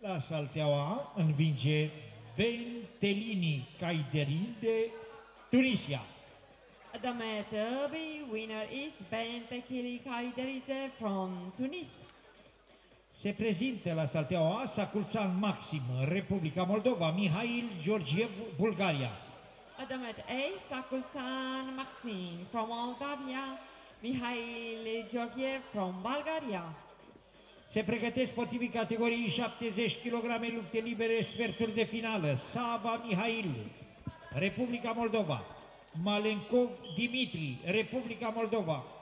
La Salteaua A învinge Bentelini Caiderin de Tunisia. Adamato B, winner is Bentekili Kaiderize from Tunis. Se prezintă la Salteaua A Saculțan Maxim, Republica Moldova, Mihail Georgiev, Bulgaria. At the mat A, Sakultan Maxim from Moldavia, Mihail Georgiev from Bulgaria. Se pregătesc potrivii categoriei 70 kg lupte libere sferturi de finală. Saba Mihail, Republica Moldova. Malenkov Dimitri, Republica Moldova.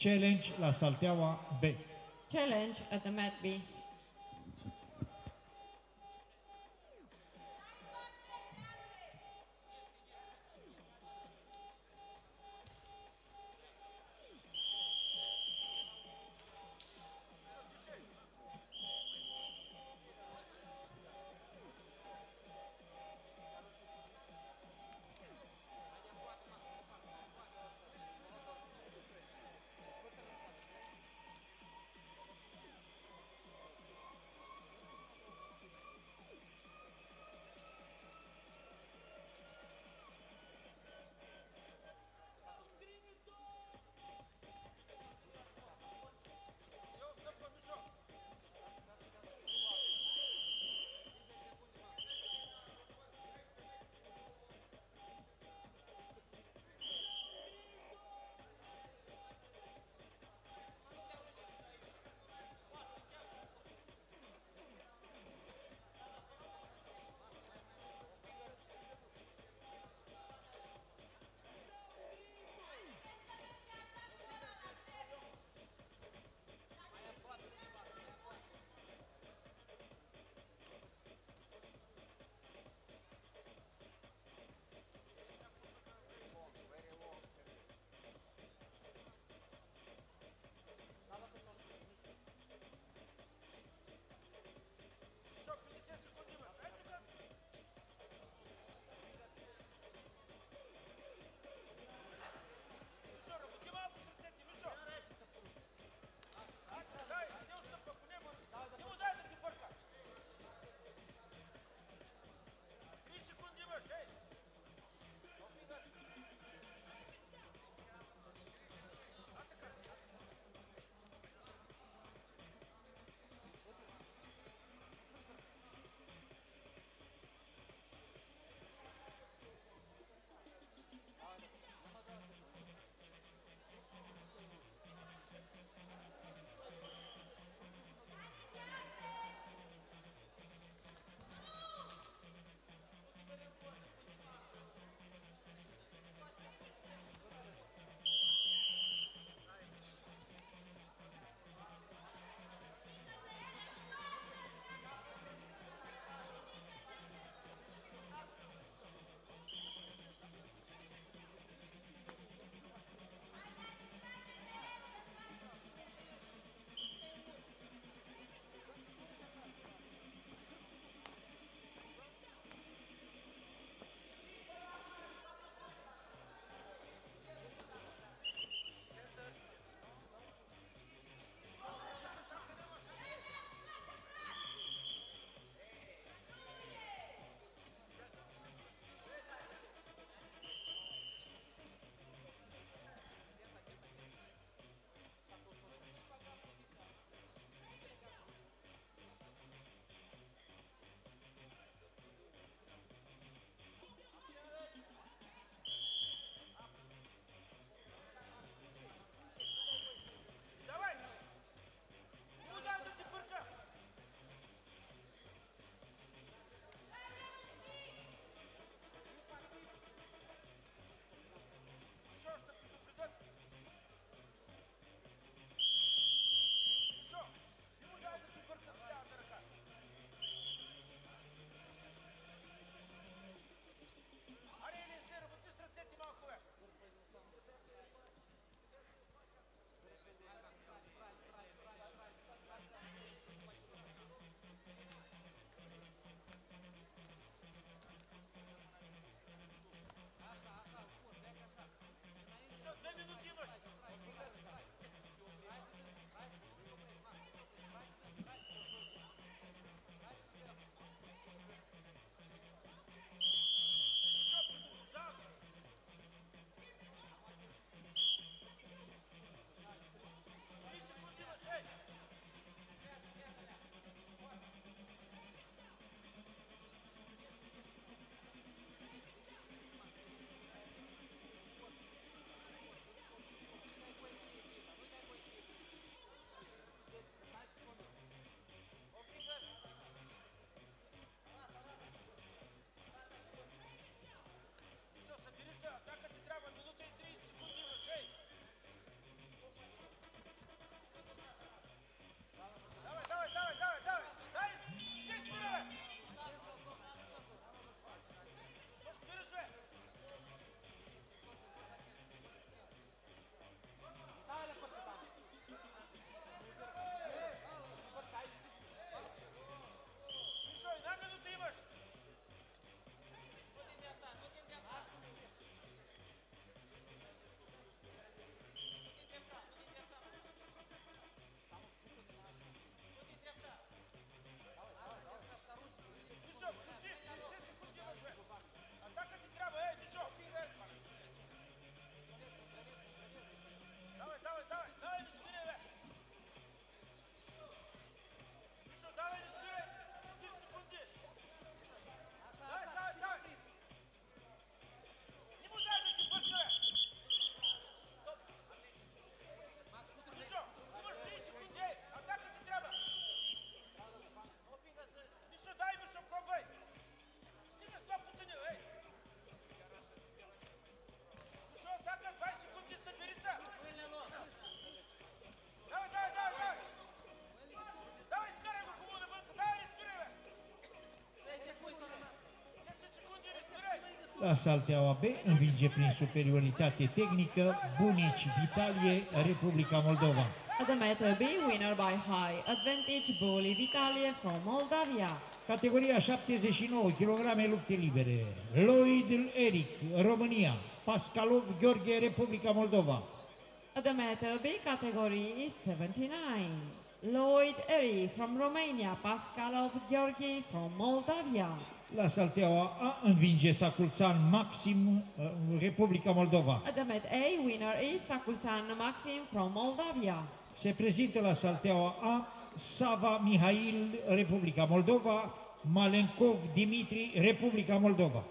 Challenge la Salteaua B. Challenge at the mat B. La Salteaua B învinge prin superioritate tehnică Bunici Vitalie, Republica Moldova. At the Metro B, winner by high advantage, Boli Vitalie from Moldavia. Categoria 79 kg lupte libere. Lloyd Eric, România. Pascalov Gheorghe, Republica Moldova. At the Metro B category is 79. Lloyd Eri from Romania, Pascalov Georgi from Moldavia. La Salteaua A învinge Saculțan Maxim, uh, Republica Moldova. At the Met A, winner is Sakultan Maxim from Moldavia. Se prezintă la Salteaua A Sava Mihail, Republica Moldova, Malenkov Dimitri, Republica Moldova.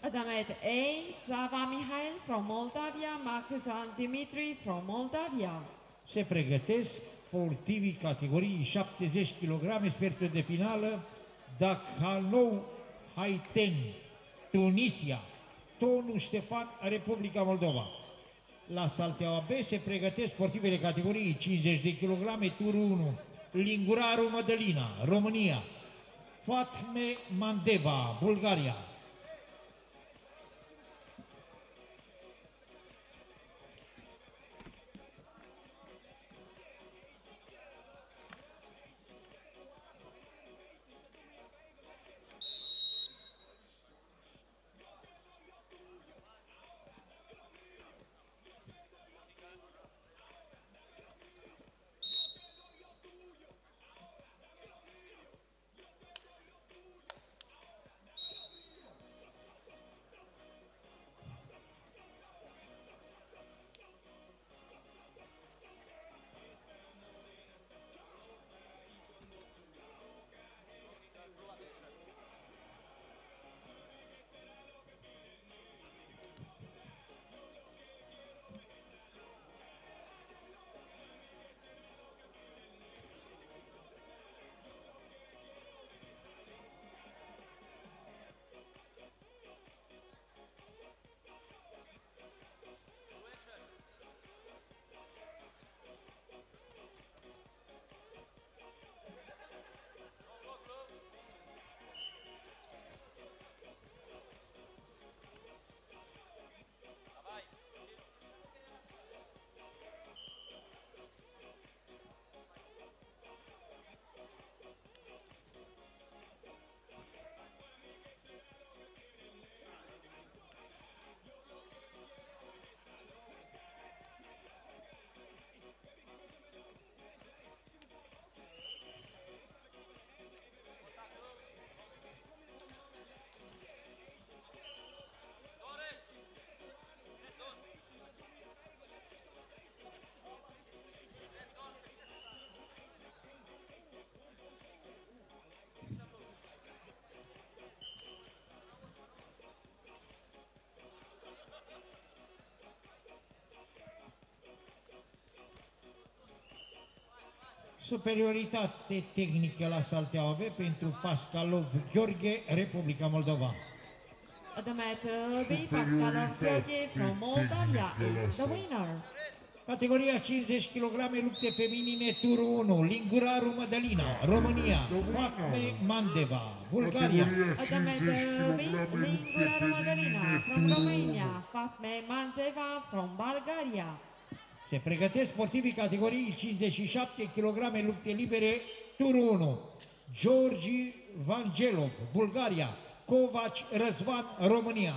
At the Met A, Sava Mihail from Moldavia, Makutan Dimitri from Moldavia. Se pregătesc sportivii categoriei 70 kg, sfertul de finală, Dakhanou Haiten, Tunisia, Tonu Ștefan, Republica Moldova. La Salteaua B se pregătesc sportivele categoriei 50 de kg, turul 1, Linguraru Mădălina, România, Fatme Mandeva, Bulgaria, Superioritate tehnică la Salteaua pentru Pascalov Gheorghe, Republica Moldova. The Met B, Pascalov Georgi from Moldavia is the winner. Categoria 50 kg lupte feminine, turul 1, Linguraru Mădălina, România, Fatme Mandeva, Bulgaria. At the Met B, Lingura Romadelina from Romania, Fatme Manteva from Bulgaria. Se pregătesc sportivii categoriei 57 kg lupte libere, turul 1, Georgi Vangelov, Bulgaria, Covaci Răzvan, România.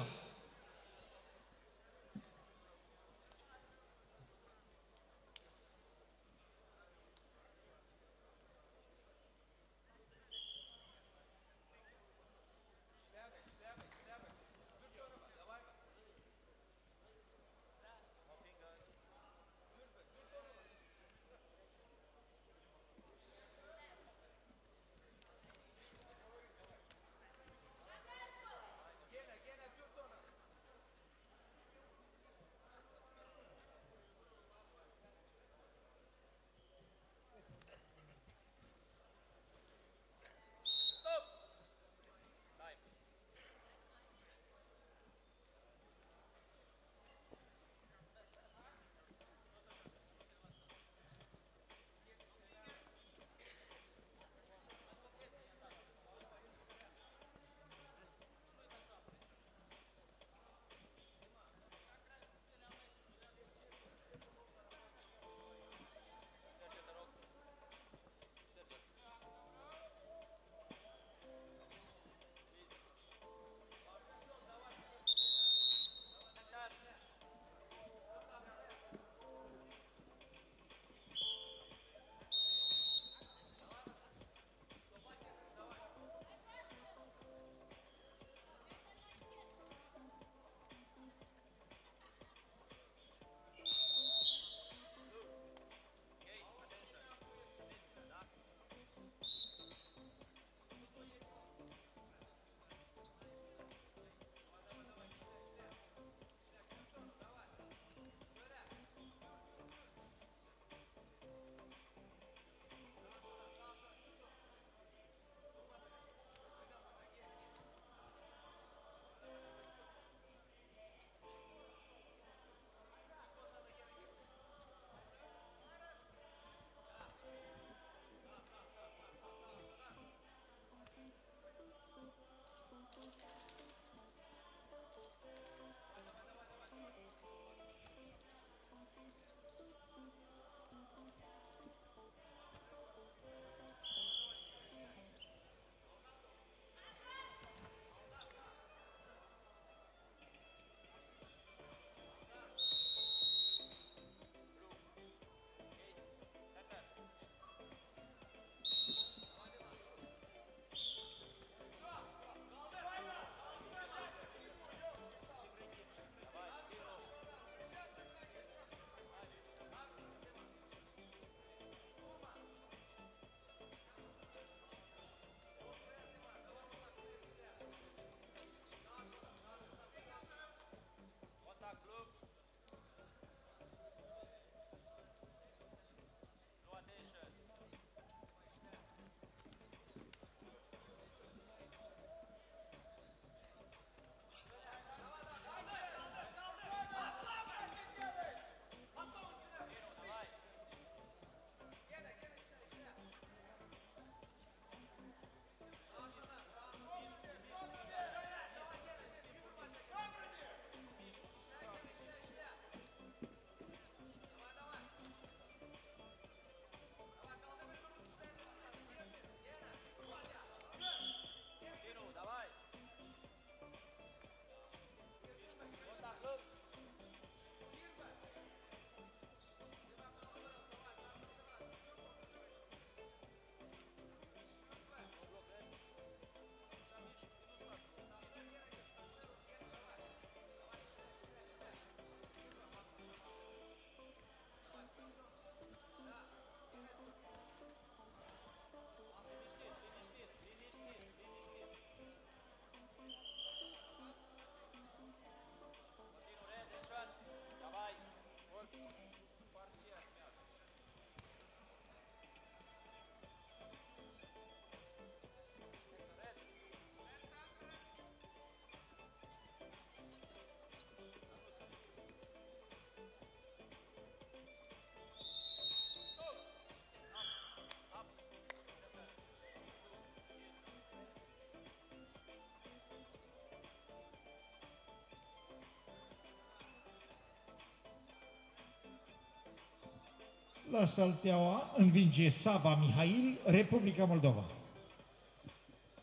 La Salteaua învinge Saba Mihail, Republica Moldova.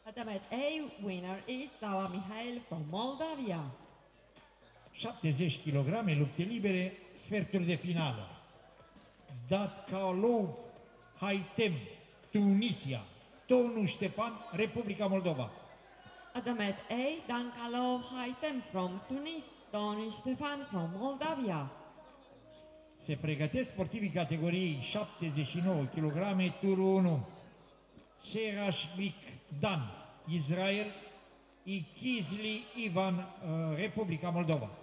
At the mat A, winner is Sava Mihail from Moldavia. 70 kg lupte libere, sferturi de finală. Datkalov Haitem, Tunisia. Tonu Ștepan, Republica Moldova. At the mat A, Dankalov Haitem from Tunis, Tony Stefan from Moldavia. Se pregătesc sportivii categoriei 79 kg, turul 1. Serashvik Dan, Israel, Ikizli Ivan, uh, Republica Moldova.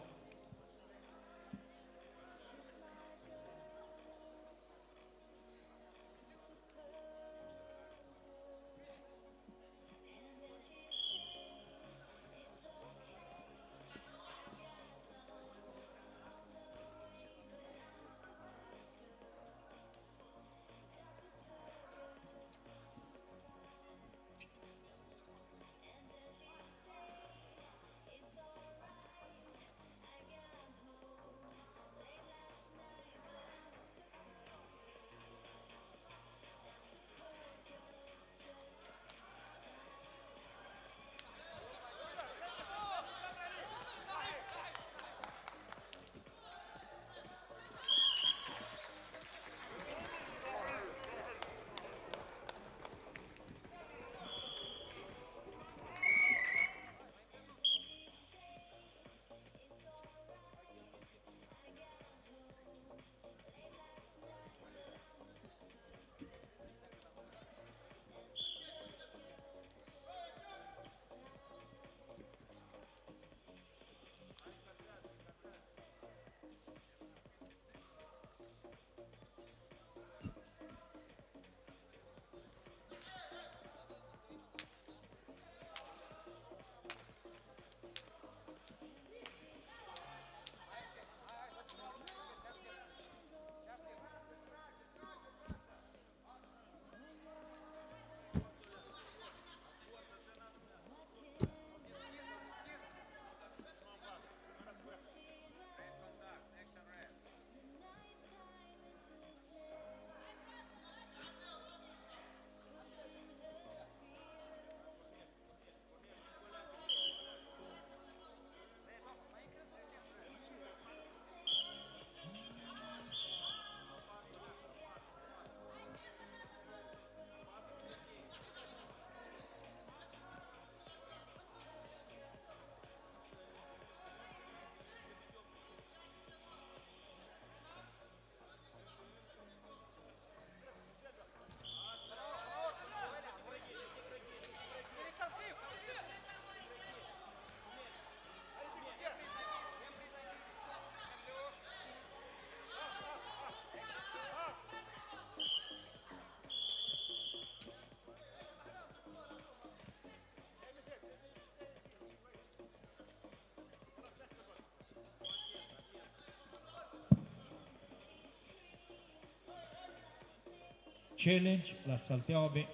Challenge la Salteaua B.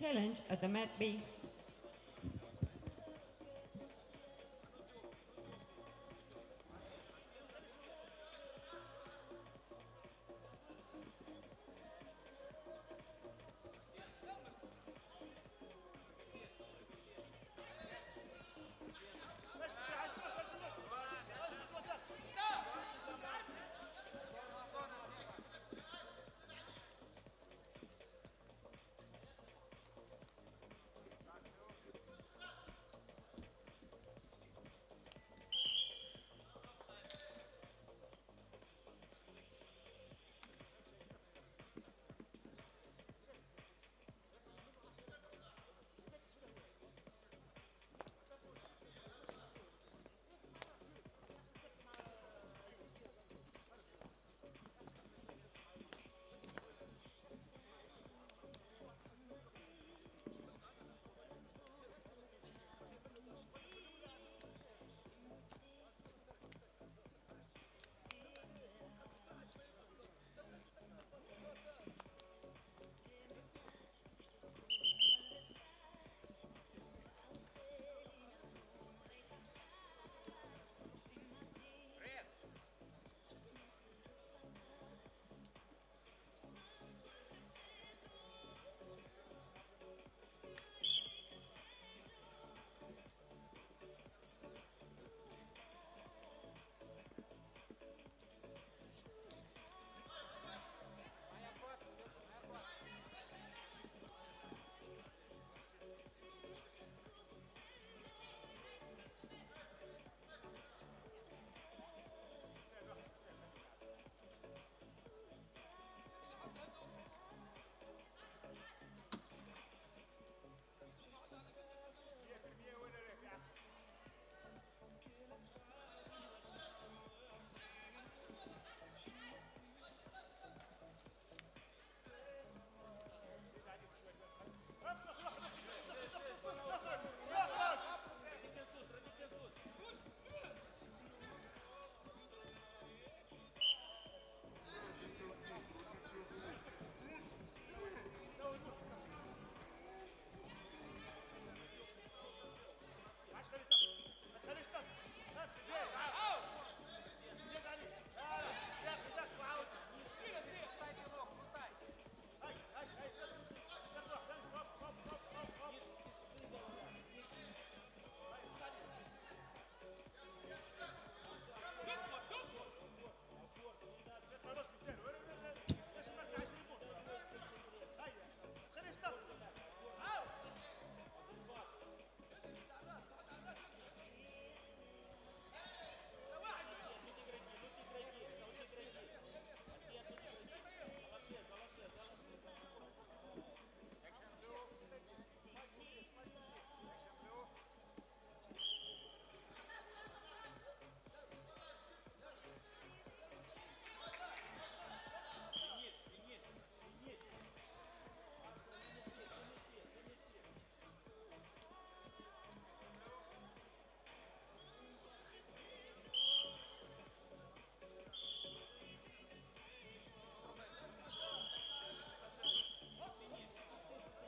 Challenge at the mat B.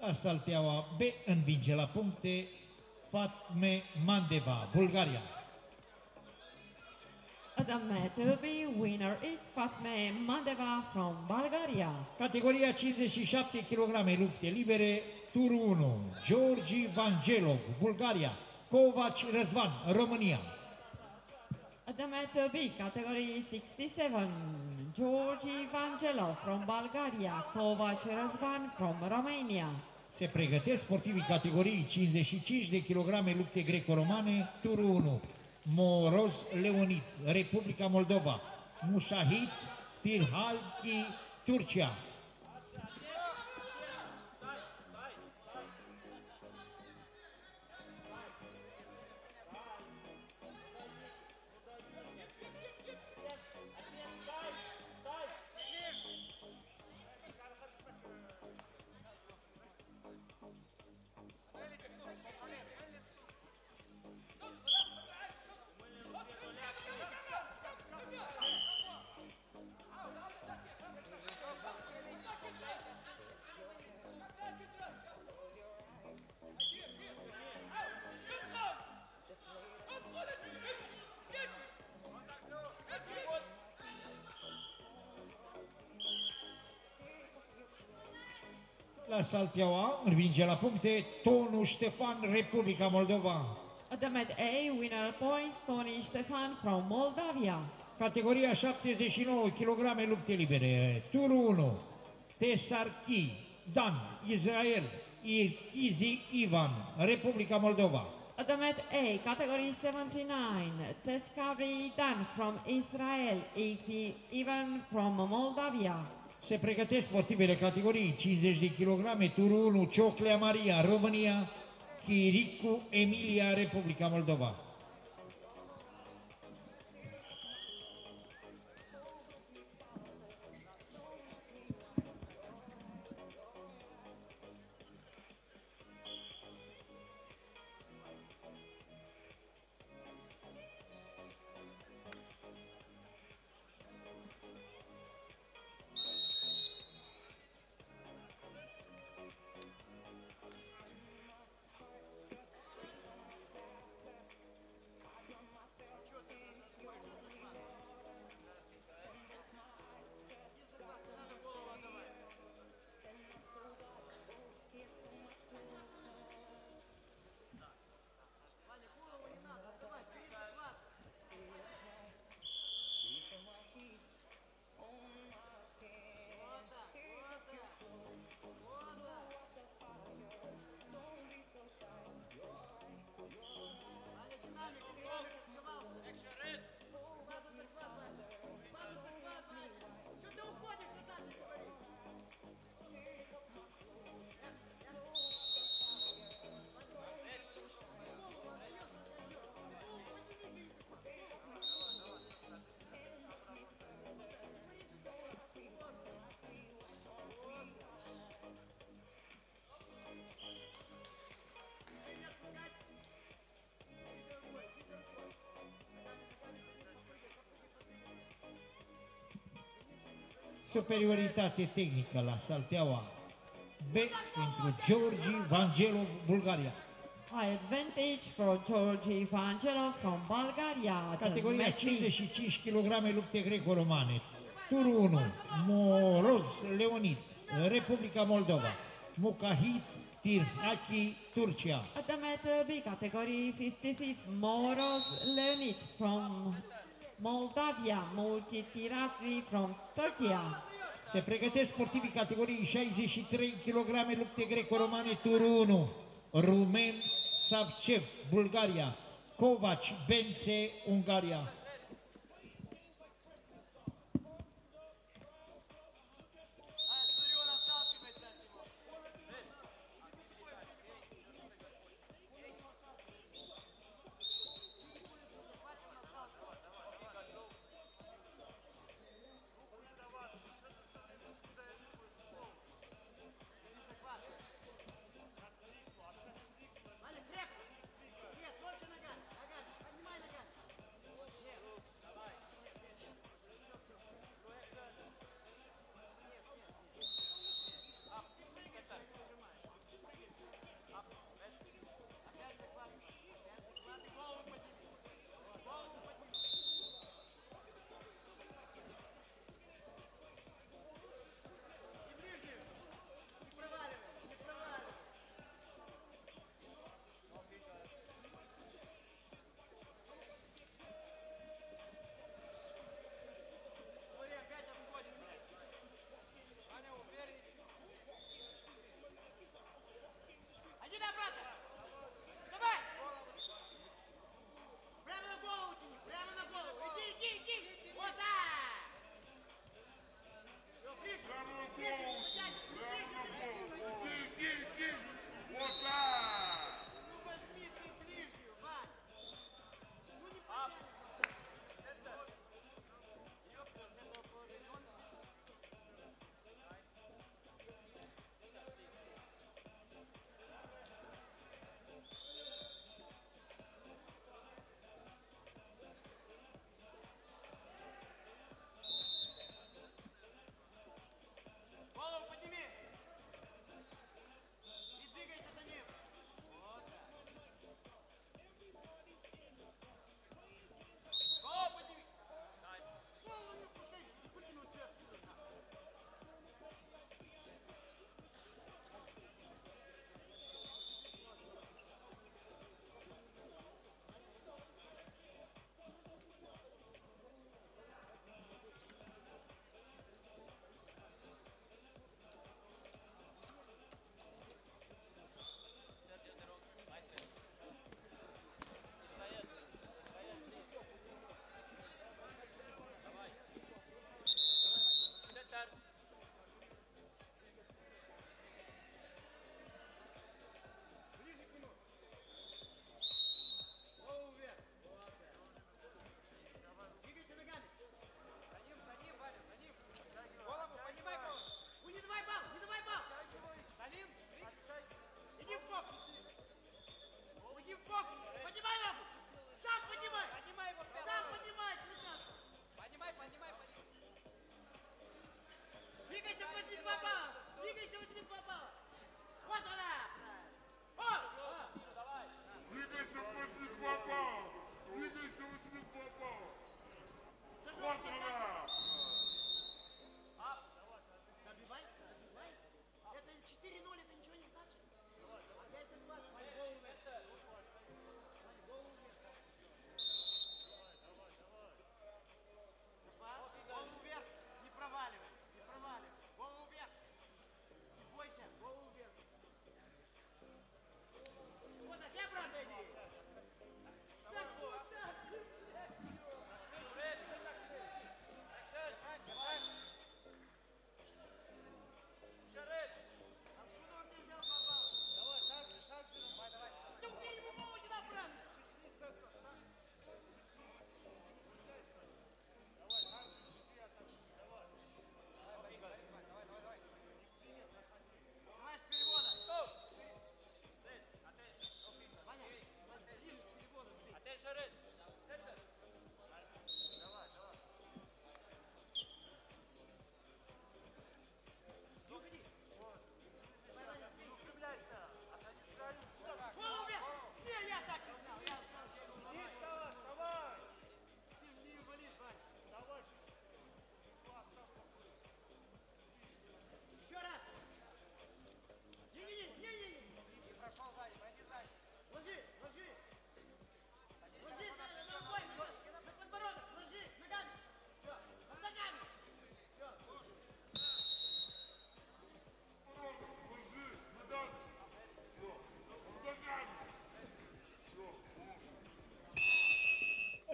La Salteaua B învinge la puncte Fatme Mandeva, Bulgaria. At the match, the winner is Fatme Mandeva from Bulgaria. Categoria 57 kg lupte libere, turul 1, Georgi Vangelov, Bulgaria, Covaci Răzvan, România. At the match, B category 67, Georgi Vangelov from Bulgaria, Kovac Razvan from Romania. Se pregătesc sportivii categoriei 55 de kg lupte greco-romane, turul 1, Moroz Leonid, Republica Moldova, Mushahit Tirhalki, Turcia. Salteaua învinge la puncte Tonu Ștefan, Republica Moldova. At the match A, winner points Tony Stefan from Moldavia. Categoria 79 kg lupte libere, turul 1, Tesarchi, Dan, Israel, Irkizi Ivan, Republica Moldova. At the match A, category 79, Teskavri Dan from Israel, Iti Ivan from Moldavia. Se pregătesc sportivele categoriei 50 de kg, turul 1, Cioclea Maria, România, Chiricu Emilia, Republica Moldova. Superioritate tehnică la Salteaua B pentru Georgi Vangelov, Bulgaria. High advantage for Georgi Evangelov from Bulgaria. At the Categoria match B. 55 kg lupte greco-romane. Turul 1, Moroz Leonid, Republica Moldova. Mukahit Tirhaki, Turcia. At the match B category 56, Moros Leonid from Moldavia, Multitiratri from Turkey. Se pregătesc sportivii categoriei 63 kg lupte greco-romane, turul 1. Rumen Savcev, Bulgaria. Kovac Bence, Ungaria.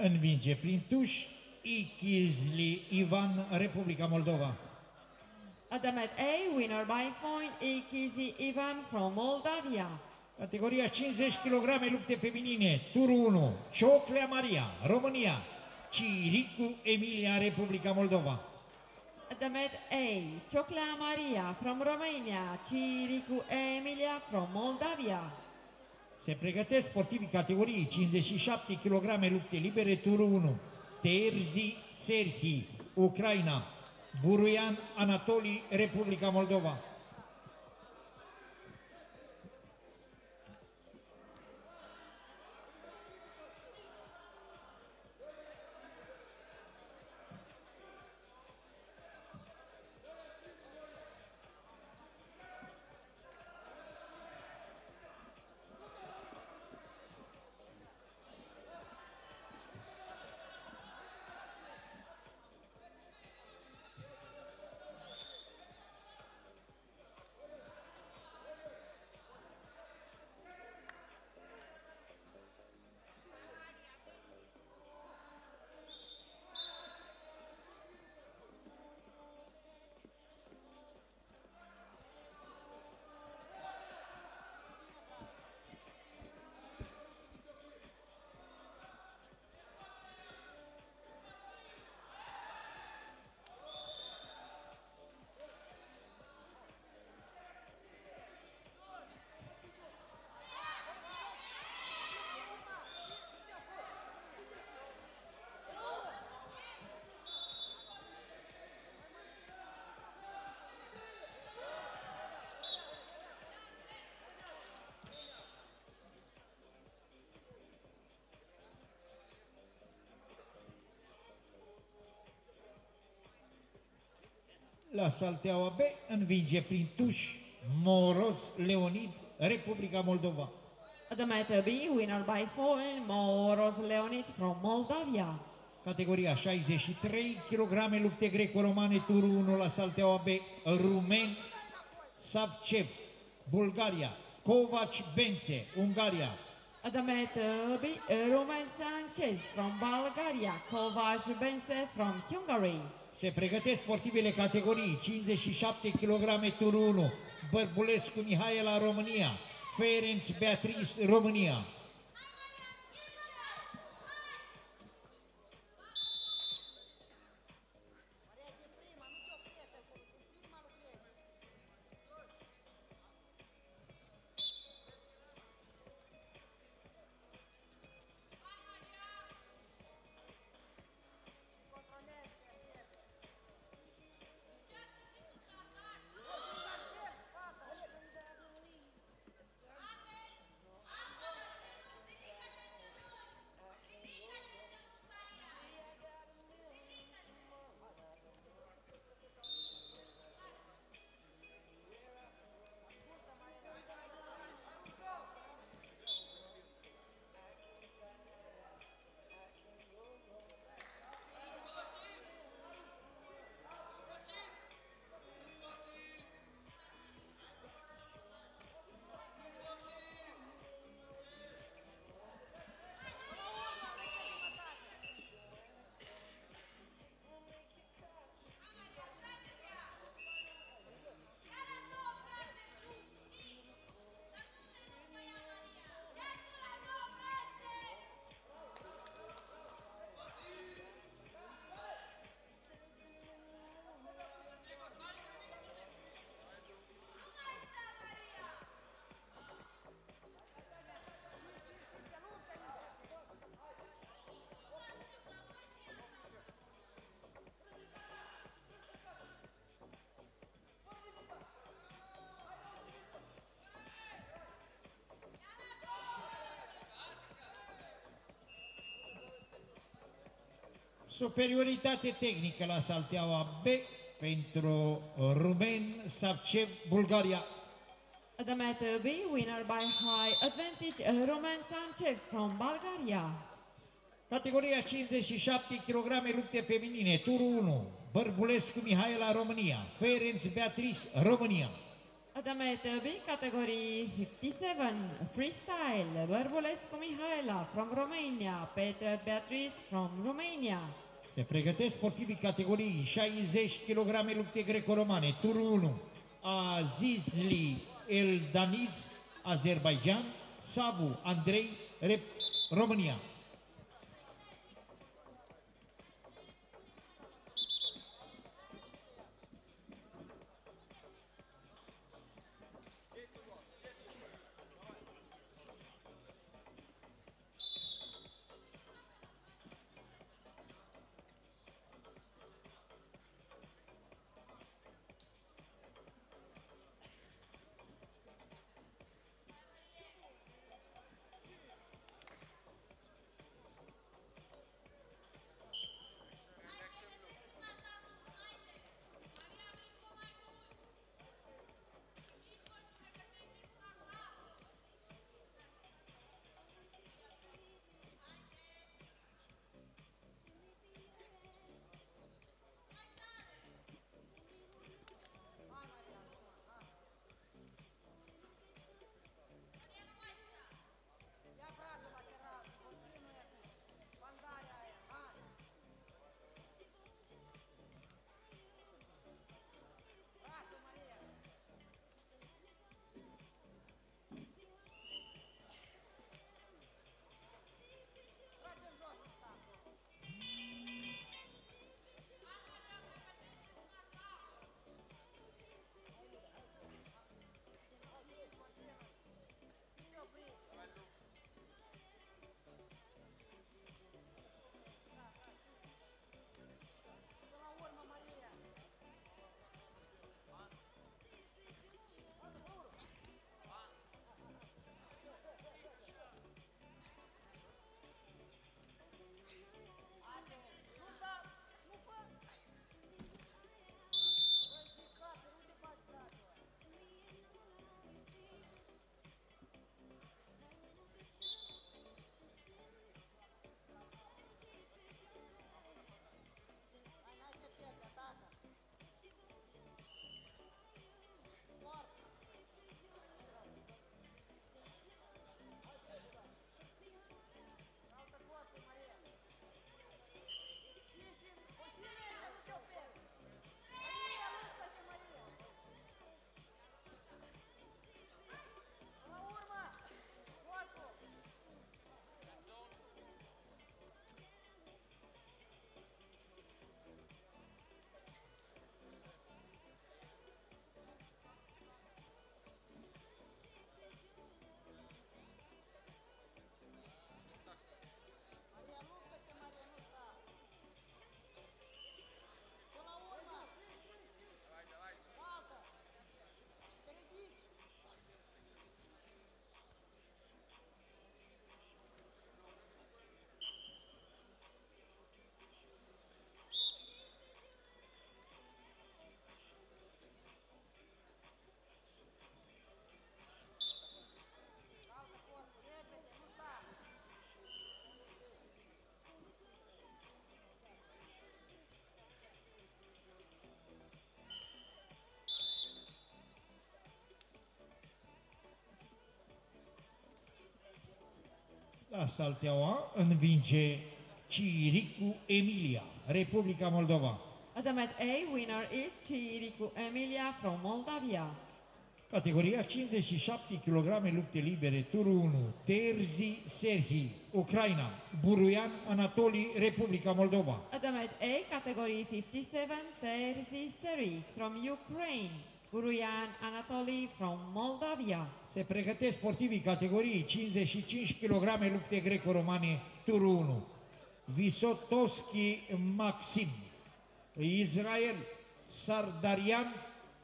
Învinge prin tuș Ichizli Ivan, Republica Moldova. Adamet A, winner by point, Ikizi Ivan from Moldavia. Categoria 50 kg lupte feminine, turul 1, Cioclea Maria, România, Ciricu Emilia, Republica Moldova. Adamet A, Cioclea Maria from Romania, Chiricu Emilia from Moldavia. Se pregătesc sportivii categoriei 57 kg lupte libere, turul 1, Terzi Serhi, Ucraina, Buruian Anatoli, Republica Moldova. La Salteaua B învinge prin tuș Moroz Leonid, Republica Moldova. Adamet B, winner by point, Moros Leonid from Moldavia. Categoria 63 kg lupte greco-romane, turul 1 la Salteaua B, Rumen Savcev, Bulgaria, Kovac Bence, Ungaria, Adamet B, Roman Sanchez from Bulgaria, Kovac Bense from Hungary. Se pregătesc sportivele categorii 57 kg turul 1, Bărbulescu Mihaela România, Ferenc Beatrice România. Superioritate tehnică la Salteaua B pentru rumen Savcev, Bulgaria. At the matter B, winner by high advantage, uh, Roman Sanchev from Bulgaria. Categoria 57 kg lupte feminine, turul 1, Bărbulescu Mihaela, România, Ferenc Beatrice, România. At the matter B, category 57, freestyle, Bărbulescu Mihaela from Romania, Petra Beatrice from Romania. Se pregătesc sportivii categoriei 60 kg lupte greco-romane, turul 1, Azizli Eldaniz, Azerbaijan, Savu Andrei, Rep, România. La Salteaua învinge Chiricu Emilia, Republica Moldova. At the mat A, winner is Chiriku Emilia from Moldavia. Categoria 57 kg lupte libere, turul 1, Terzi Serhi, Ucraina, Buruian Anatoli, Republica Moldova. At the mat A, category 57, Terzi Seri from Ukraine. Buruyan Anatoly from Moldavia. Se pregătesc sportivii categoriei 55 kg lupte greco-romane, turul 1, Visotovski Maxim, Israel Sardarian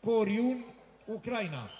Coriun, Ucraina.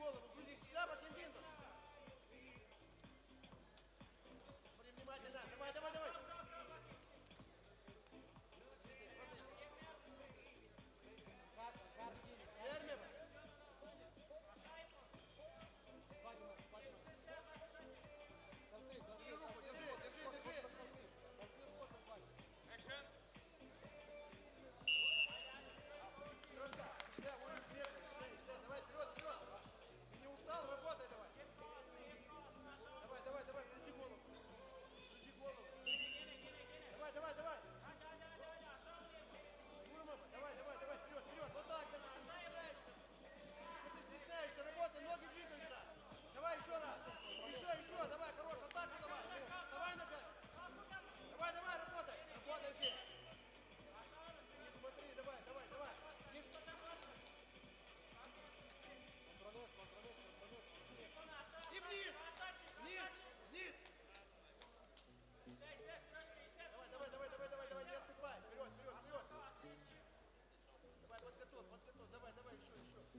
Bulliman.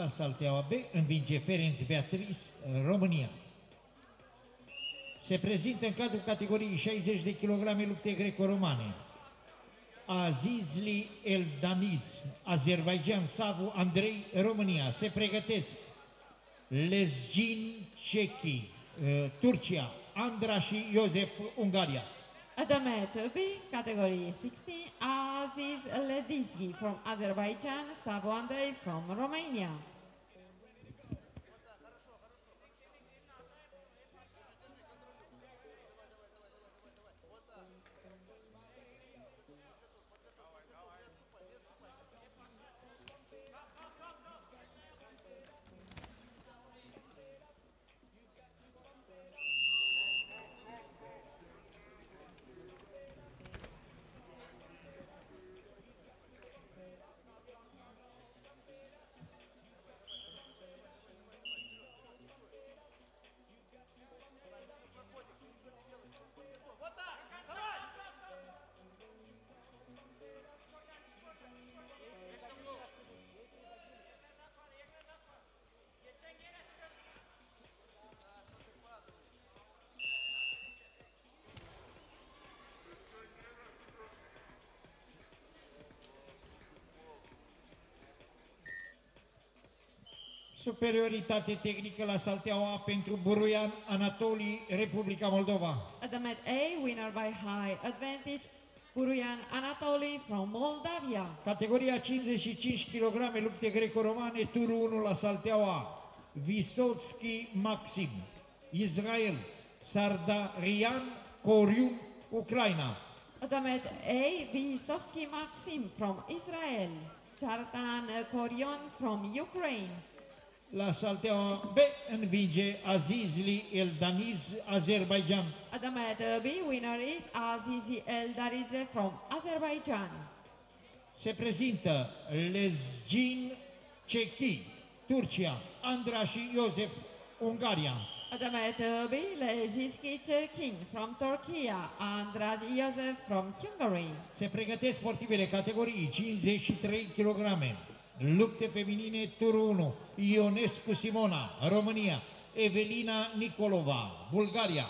la Salteaua B învinge Ferenc Beatrice, România. Se prezintă în cadrul categoriei 60 de kg lupte greco-romane. Azizli Eldaniz, Azerbaijan, Savu, Andrei, România. Se pregătesc Lezgin Cechi, uh, Turcia, Andra și Iosef, Ungaria. Adame Többi, category 16, Aziz Ledizgi from Azerbaijan, Savo Andrei from Romania. Superioritate tehnică la Salteaua pentru Buruian Anatolii, Republica Moldova. Adamet A, winner by high advantage, Buruyan Anatoly from Moldavia. Categoria 55 kg lupte greco-romane, turul 1 la Salteaua. Visotski Maxim, Israel, Sardarian Corium, Ucraina. Adamet A, Vysovsky Maxim from Israel. Tartan Korion from Ukraine. La Salteaua B învinge Azizli Eldaniz, Azerbaijan. Adamet B, winner is Azizi Eldarize from Azerbaijan. Se prezintă Lezgin Cechi, Turcia, Andra și Iosef, Ungaria. Adamet B, Leziski Cherkin from Turkey. Andras Josef from Hungary. Se pregătesc sportivele categoriei 53 kg. Lupte feminine, turul 1, Ionescu Simona, România, Evelina Nicolova, Bulgaria.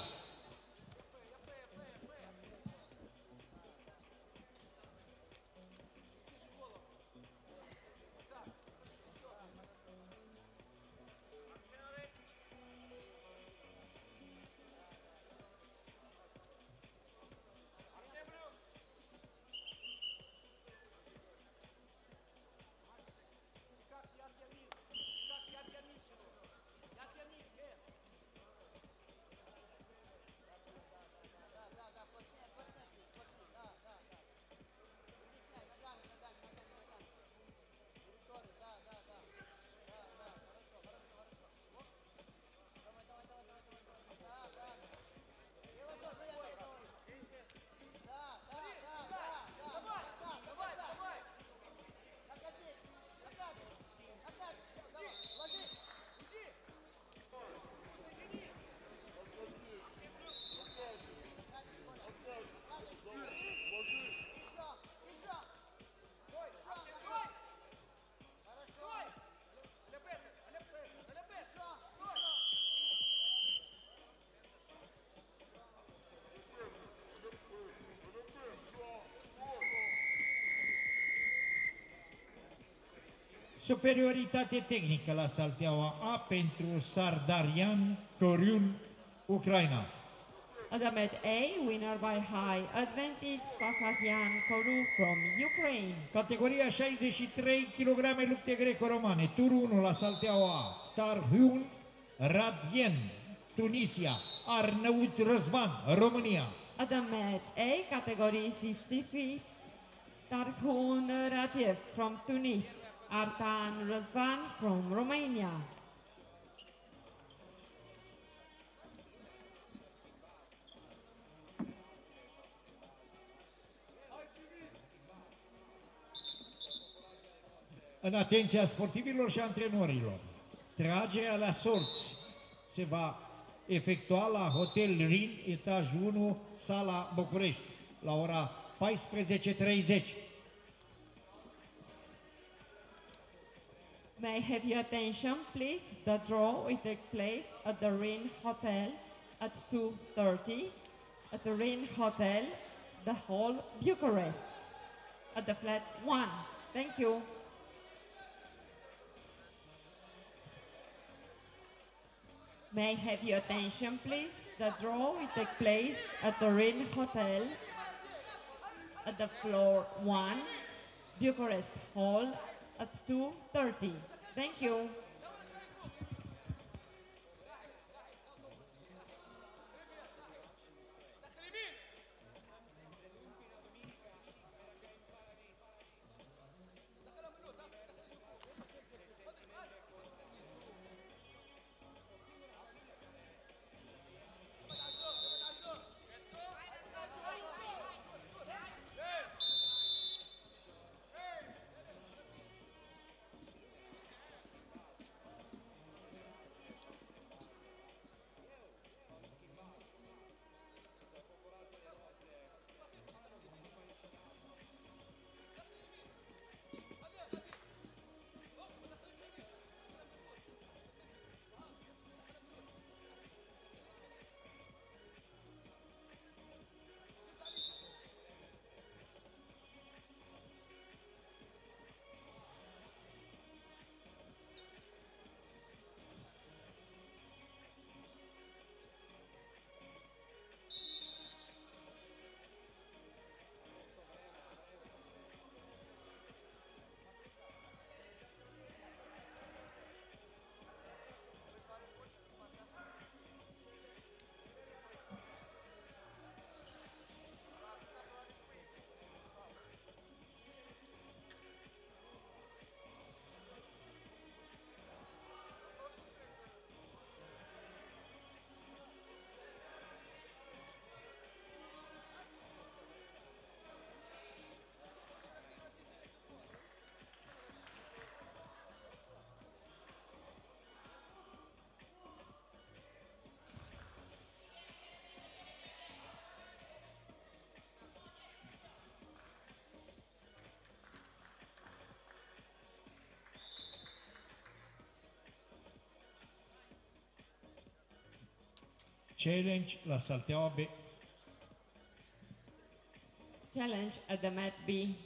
Superioritate tehnică la Salteaua A pentru Sardarian Coriun, Ucraina. Adamet A, winner by high advantage, Sakatian Koru from Ukraine. Categoria 63 kg lupte greco-romane, turul 1 la Salteaua A. Tarhun Radien, Tunisia. Arnăut Răzvan, România. Adamet A, category 63, Tarhun Ratiev from Tunis. Artan Razvan from Romania. În atenția sportivilor și antrenorilor, tragerea la sorți se va efectua la Hotel Rin, etajul 1, sala București, la ora 14.30. May I have your attention, please? The draw will take place at the Rin Hotel at 2.30 at the Rin Hotel, the Hall, Bucharest, at the flat 1. Thank you. May I have your attention, please? The draw will take place at the Rin Hotel at the floor 1, Bucharest Hall at 2.30. Thank you. Challenge la B. Challenge at the mat B.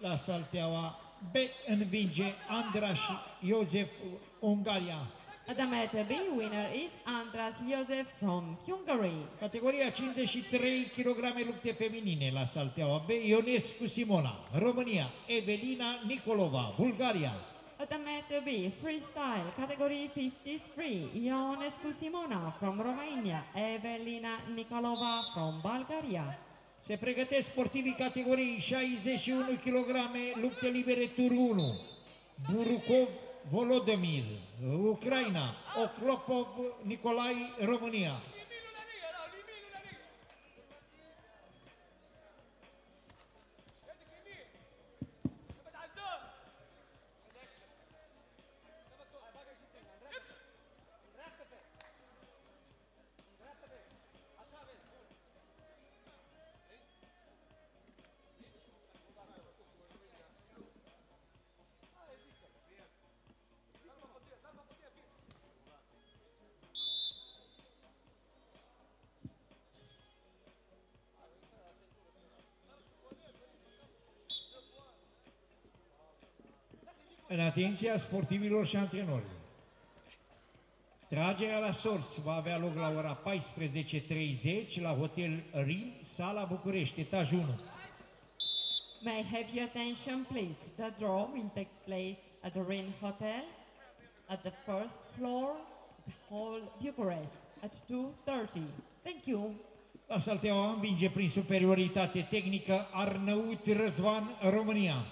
la Salteaua B învinge Andras Iosef Ungaria. At the Meta B, winner is Andras Josef from Hungary. Categoria 53 kg lupte feminine la Salteaua B, Ionescu Simona, România, Evelina Nicolova, Bulgaria. At the Meta B, freestyle, category 53, Ionescu Simona from Romania, Evelina Nikolova from Bulgaria. Se pregătesc sportivii categoriei 61 kg lupte libere tur 1. Burukov Volodymyr, Ucraina, Oklopov Nicolai, România. În atenția sportivilor și antrenorilor. Tragerea la sorți va avea loc la ora 14.30 la Hotel Rin, Sala București, etajul 1. May I have your attention, please? The draw will take place at the Rin Hotel at the first floor, the Hall Bucharest, at 2.30. Thank you. La Salteaua învinge prin superioritate tehnică Arnăut Răzvan, România.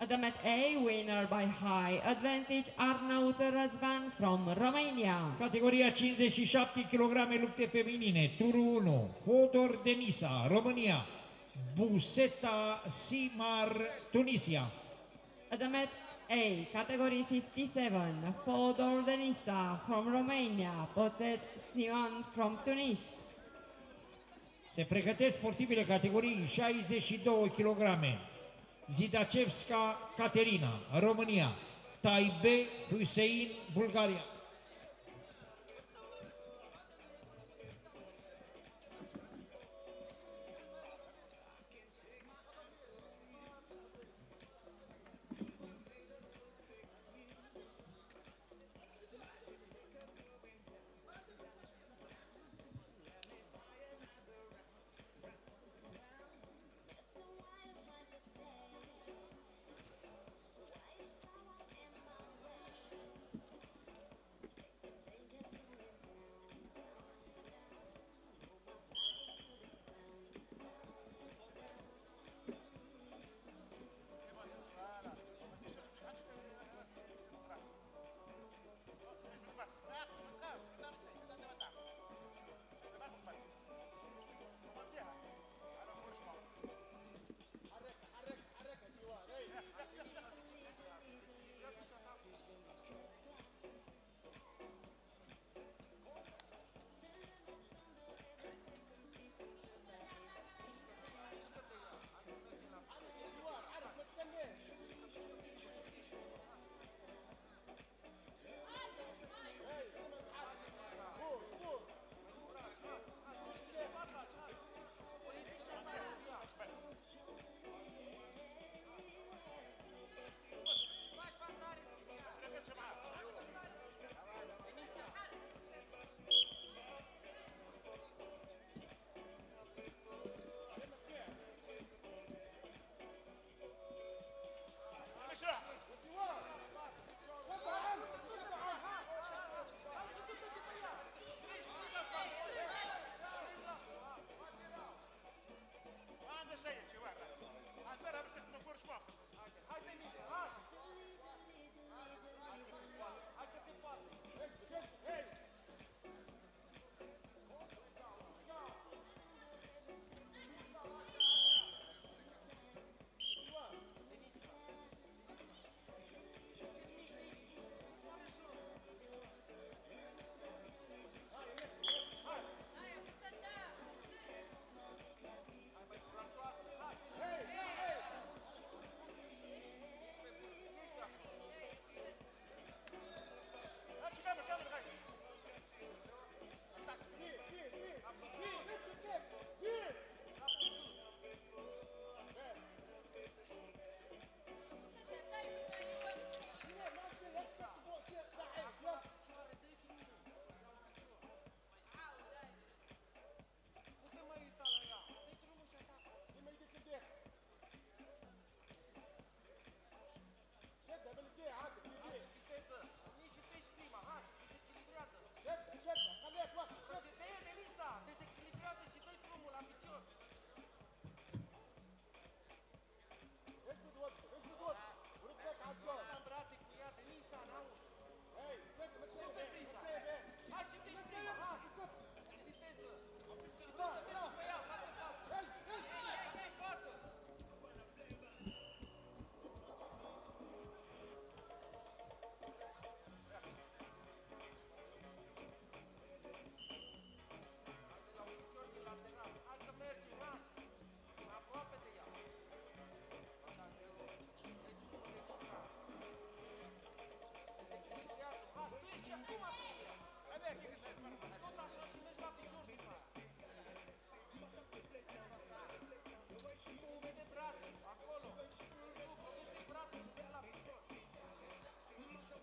At the Met A, winner by high advantage, Arnaut Razvan from Romania. Categoria 57 kg lupte feminine, turul 1, Fodor Denisa, România, Buseta Simar, Tunisia. At the Met A, category 57, Fodor Denisa from Romania, Potet Sivan from Tunis. Se pregătesc sportivile categoriei 62 kg. Zidacevska Caterina, România, Taibe Hussein, Bulgaria.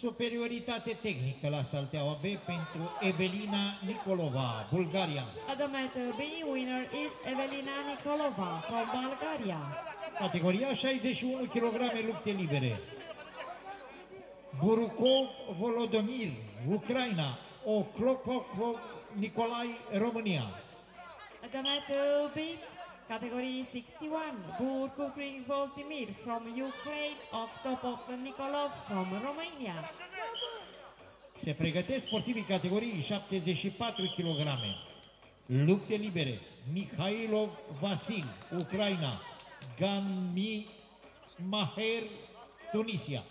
Superioritate tehnică la Salteaua B pentru Evelina Nicolova, Bulgaria. At the matter B, winner is Evelina Nikolova from Bulgaria. Categoria 61 kg lupte libere. Burukov Volodomir, Ucraina. Oklokov Nicolai, România. At the matter B, category 61, Burkukrin Voltimir from Ukraine, Oktopop Nikolov from Romania. Se pregătesc sportivii categoriei 74 kg. Lupte libere. Mihailov Vasil, Ucraina. Gami Maher, Tunisia.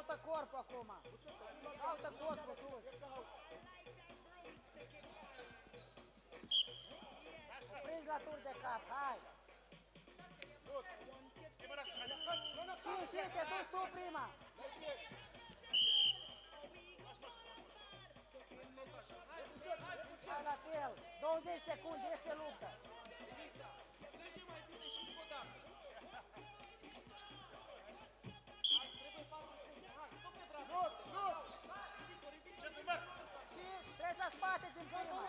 Caută corpul acum. Caută corpul sus. Opriți la tur de cap, hai. Și, și, te duci tu prima. Hai la fel. 20 secunde, ești luptă. Și treci la spate din prima.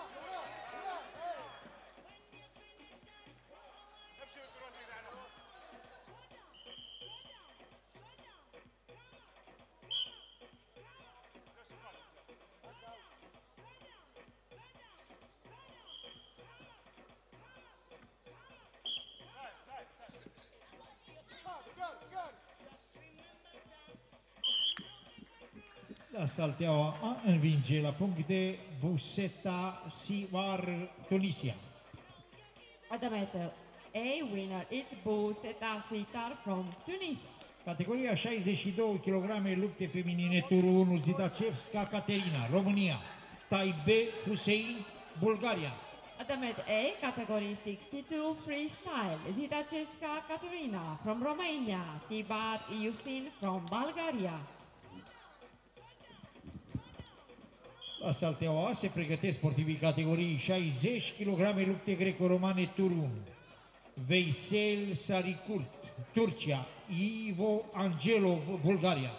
La Salteaua a învinge la puncte Buseta Sivar Tunisia. At the medal A winner is Bou Seta Sitar from Tunis. Categoria 62 kg lupte feminine turul 1 Zidacevska Caterina, România. Taibe Hussein, Bulgaria. At the med A category 62 freestyle Zidacevska Katerina from Romania. Tibat Yusin from Bulgaria. La Salteaua A se pregătesc sportivii categoriei 60 kg lupte greco-romane turul 1. Veisel Sarikurt, Turcia. Ivo Angelov, Bulgaria.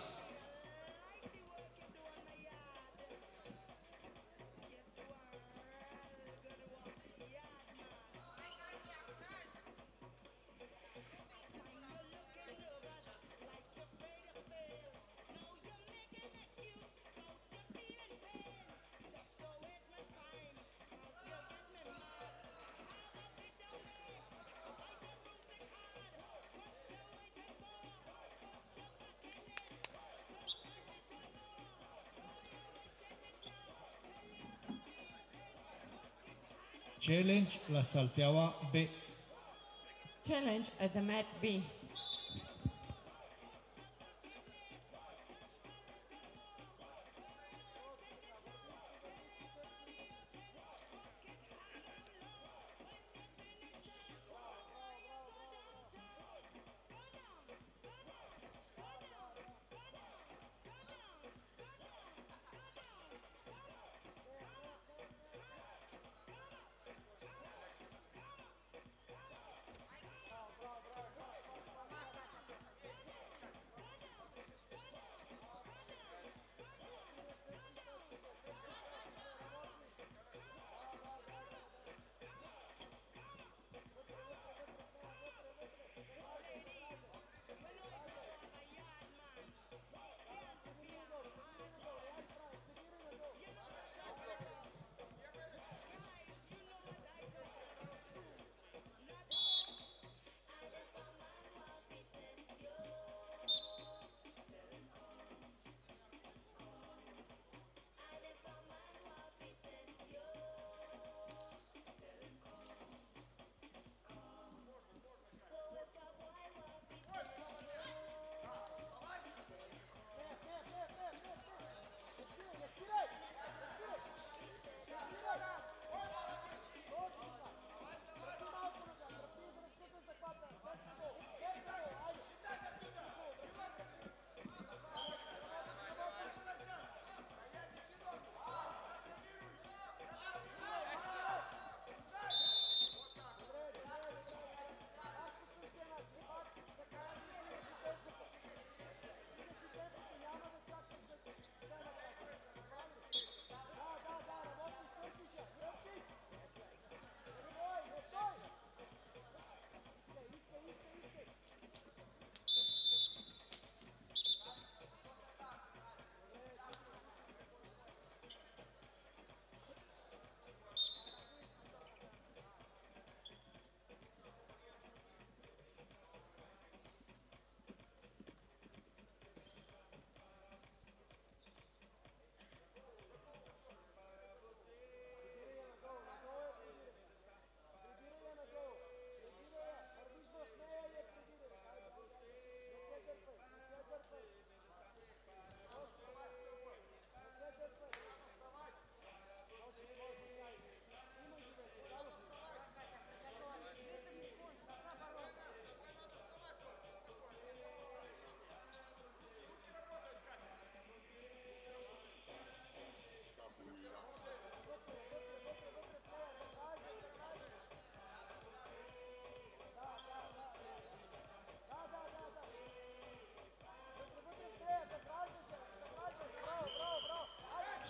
Challenge la Salteaua B. Challenge at the mat B.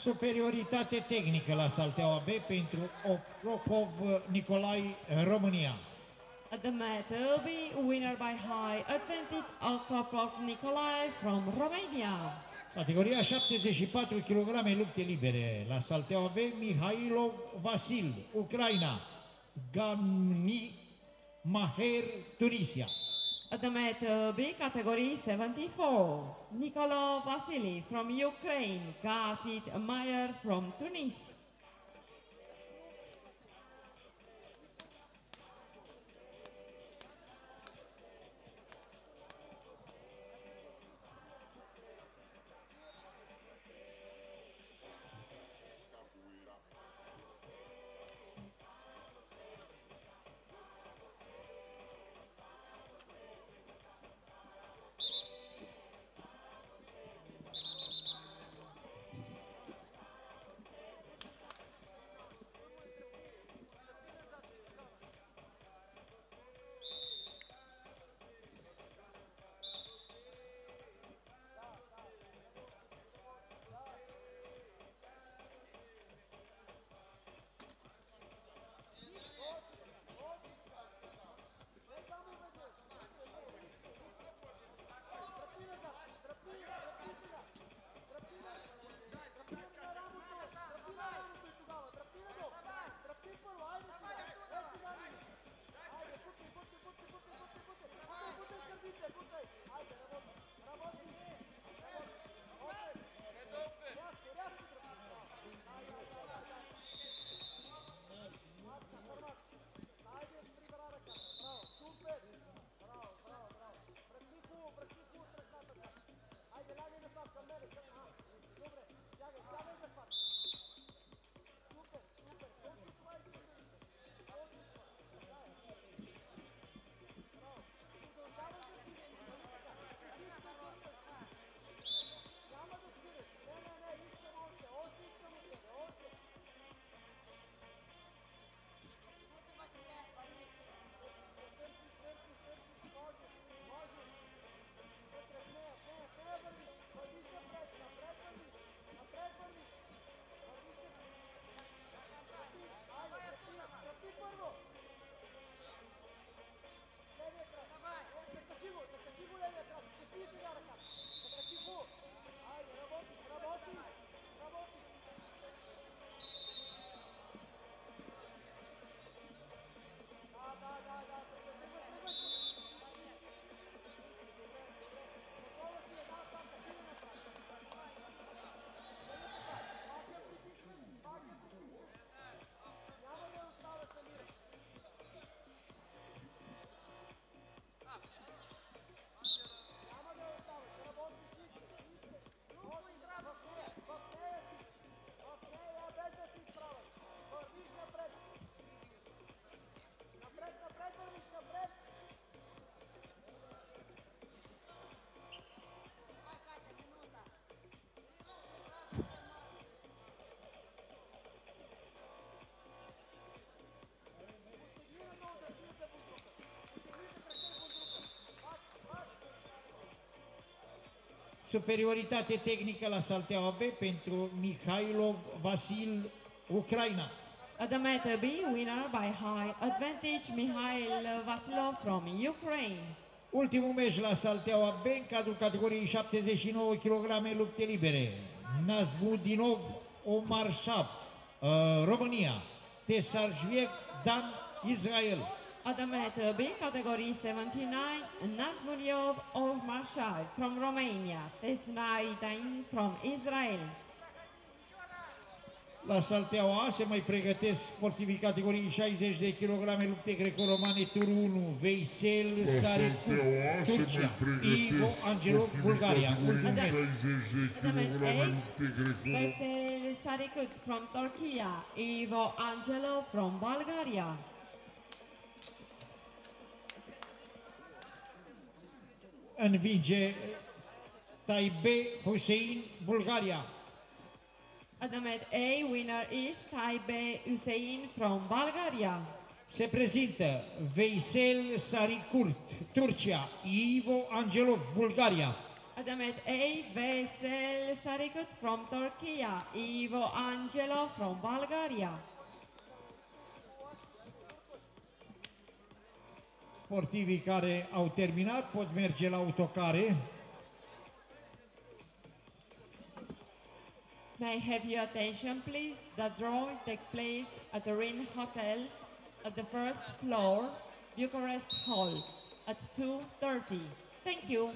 Superioritate tehnică la Salteaua B pentru Oprokov Nicolai, România. At the mat, B, winner by high advantage, Alkapov Nikolai from Romania. Categoria 74 kg lupte libere. La Salteaua B, Mihailov Vasil, Ucraina. Gamni Maher, Tunisia. The mat, uh, B, category 74, Nicola Vasily from Ukraine, Gatit Mayer from Tunis. Superioritate tehnică la Salteaua B pentru Mihailov Vasil, Ucraina. At the mat, B, winner by high advantage, Mikhail Vasilov from Ukraine. Ultimul meci la Salteaua B în cadrul categoriei 79 kg lupte libere. Nazmudinov Omar Shab, uh, România. Tesarjviek Dan, Israel. At the mat, B, category 79, Nazmuryov Ormashai from Romania, Tesnai Dain from Israel. La Salteaua A se mai pregătesc sportivii categoriei 60 de kg lupte greco-romane, turul 1, Veisel, Saricu, Turcia, Ivo Angelov, Bulgaria. Ultimul meci. At the mat, A, Vesel Sarikut from Turkey, Ivo Angelo from Bulgaria. Învinge Taibe Hussein, Bulgaria. At the mat, A, winner is Taibe Hussein from Bulgaria. Se prezintă Veisel Sarikurt, Turcia, Ivo Angelov, Bulgaria. Adamet A. Vesel Sarikut from Turkey. Ivo Angelo from Bulgaria. Sportivii care au terminat pot merge la autocare. May I have your attention, please? The draw will take place at the Rin Hotel at the first floor, Bucharest Hall, at 2.30. Thank you.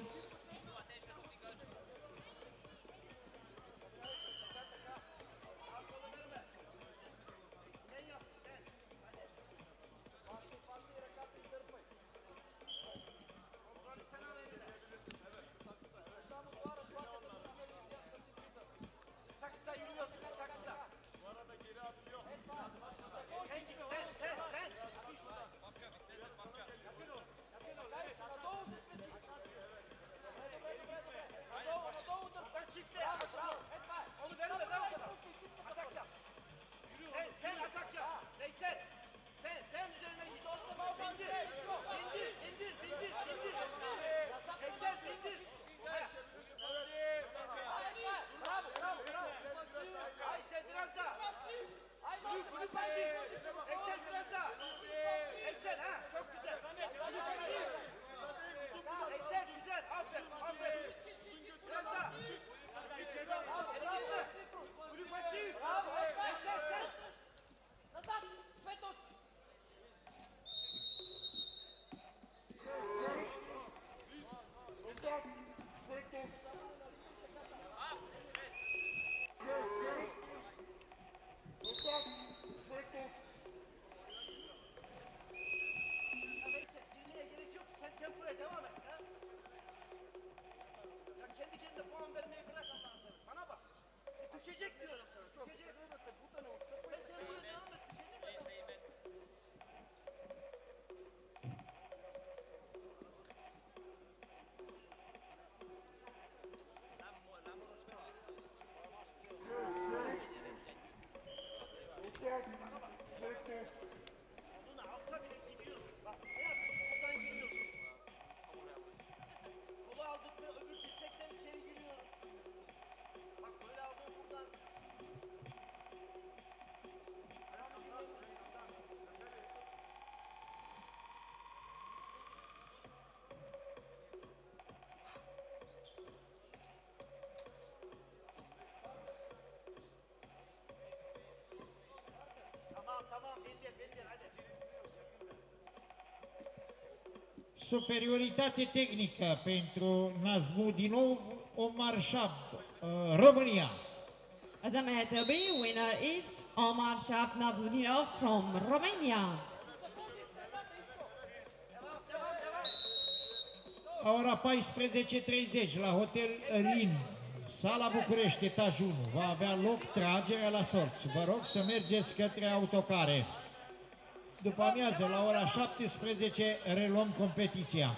Excel, Excel, hein. Sen tempoya devam et. Ha? Ya kendi kendine puan vermeyi bırak Allah'ın sana. Bana bak. E, düşecek diyorum sana. Düşecek. Superioritate tehnică pentru Nazmudinov Omar Shab, uh, România. Adamet B. Winner is Omar Shaf Navudinov from Romania. La ora 14.30 la Hotel Rin, sala București, etajul 1, va avea loc tragerea la sorți. Vă rog să mergeți către autocare. După amiază, la ora 17, reluăm competiția.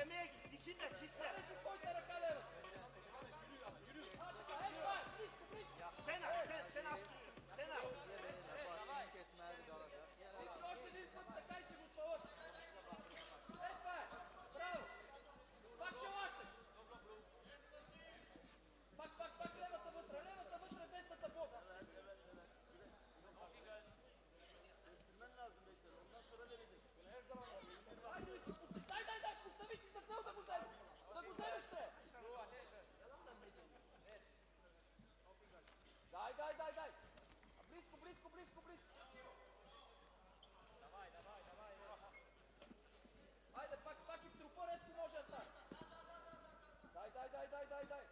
Beklemeye git. Dikin de çiftle. Дай, дай, дай, дай. Близко, близко, близко, близко. Ajde, pak, pak i v truporesku može stati. Daj, daj, daj, daj, daj, daj.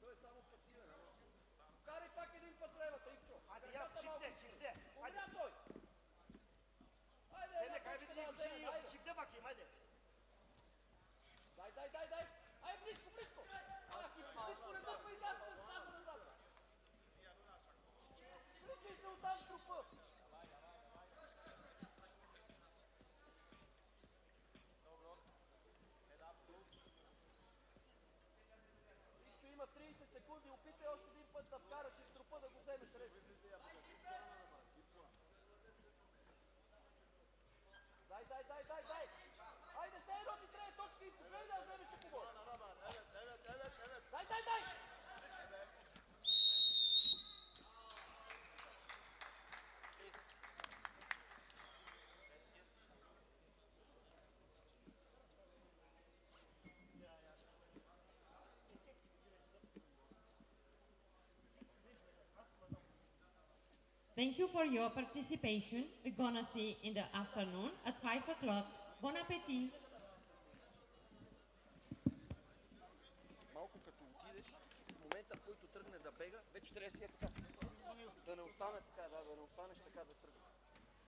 To je samo pasiven. Kari pak един път левата, Ивчо. Ajde, ja, çifte, çifte. Hadi. Умря той. Ajde, Sen една de точка да kaybedecek bir вземем, şey yok. ajde. Çifte bakayım hadi. Дай, дай, дай, дай. 30 секунди, опитай още един път да вкараш и трупа да го вземеш рез. Thank you for your participation. We're gonna see in the afternoon at 5 o'clock. Bon appetit! Малко като отидеш, в момента в който тръгне да бега, вече трябва да си е така. Да не остане така, да, да не останеш така да тръгне.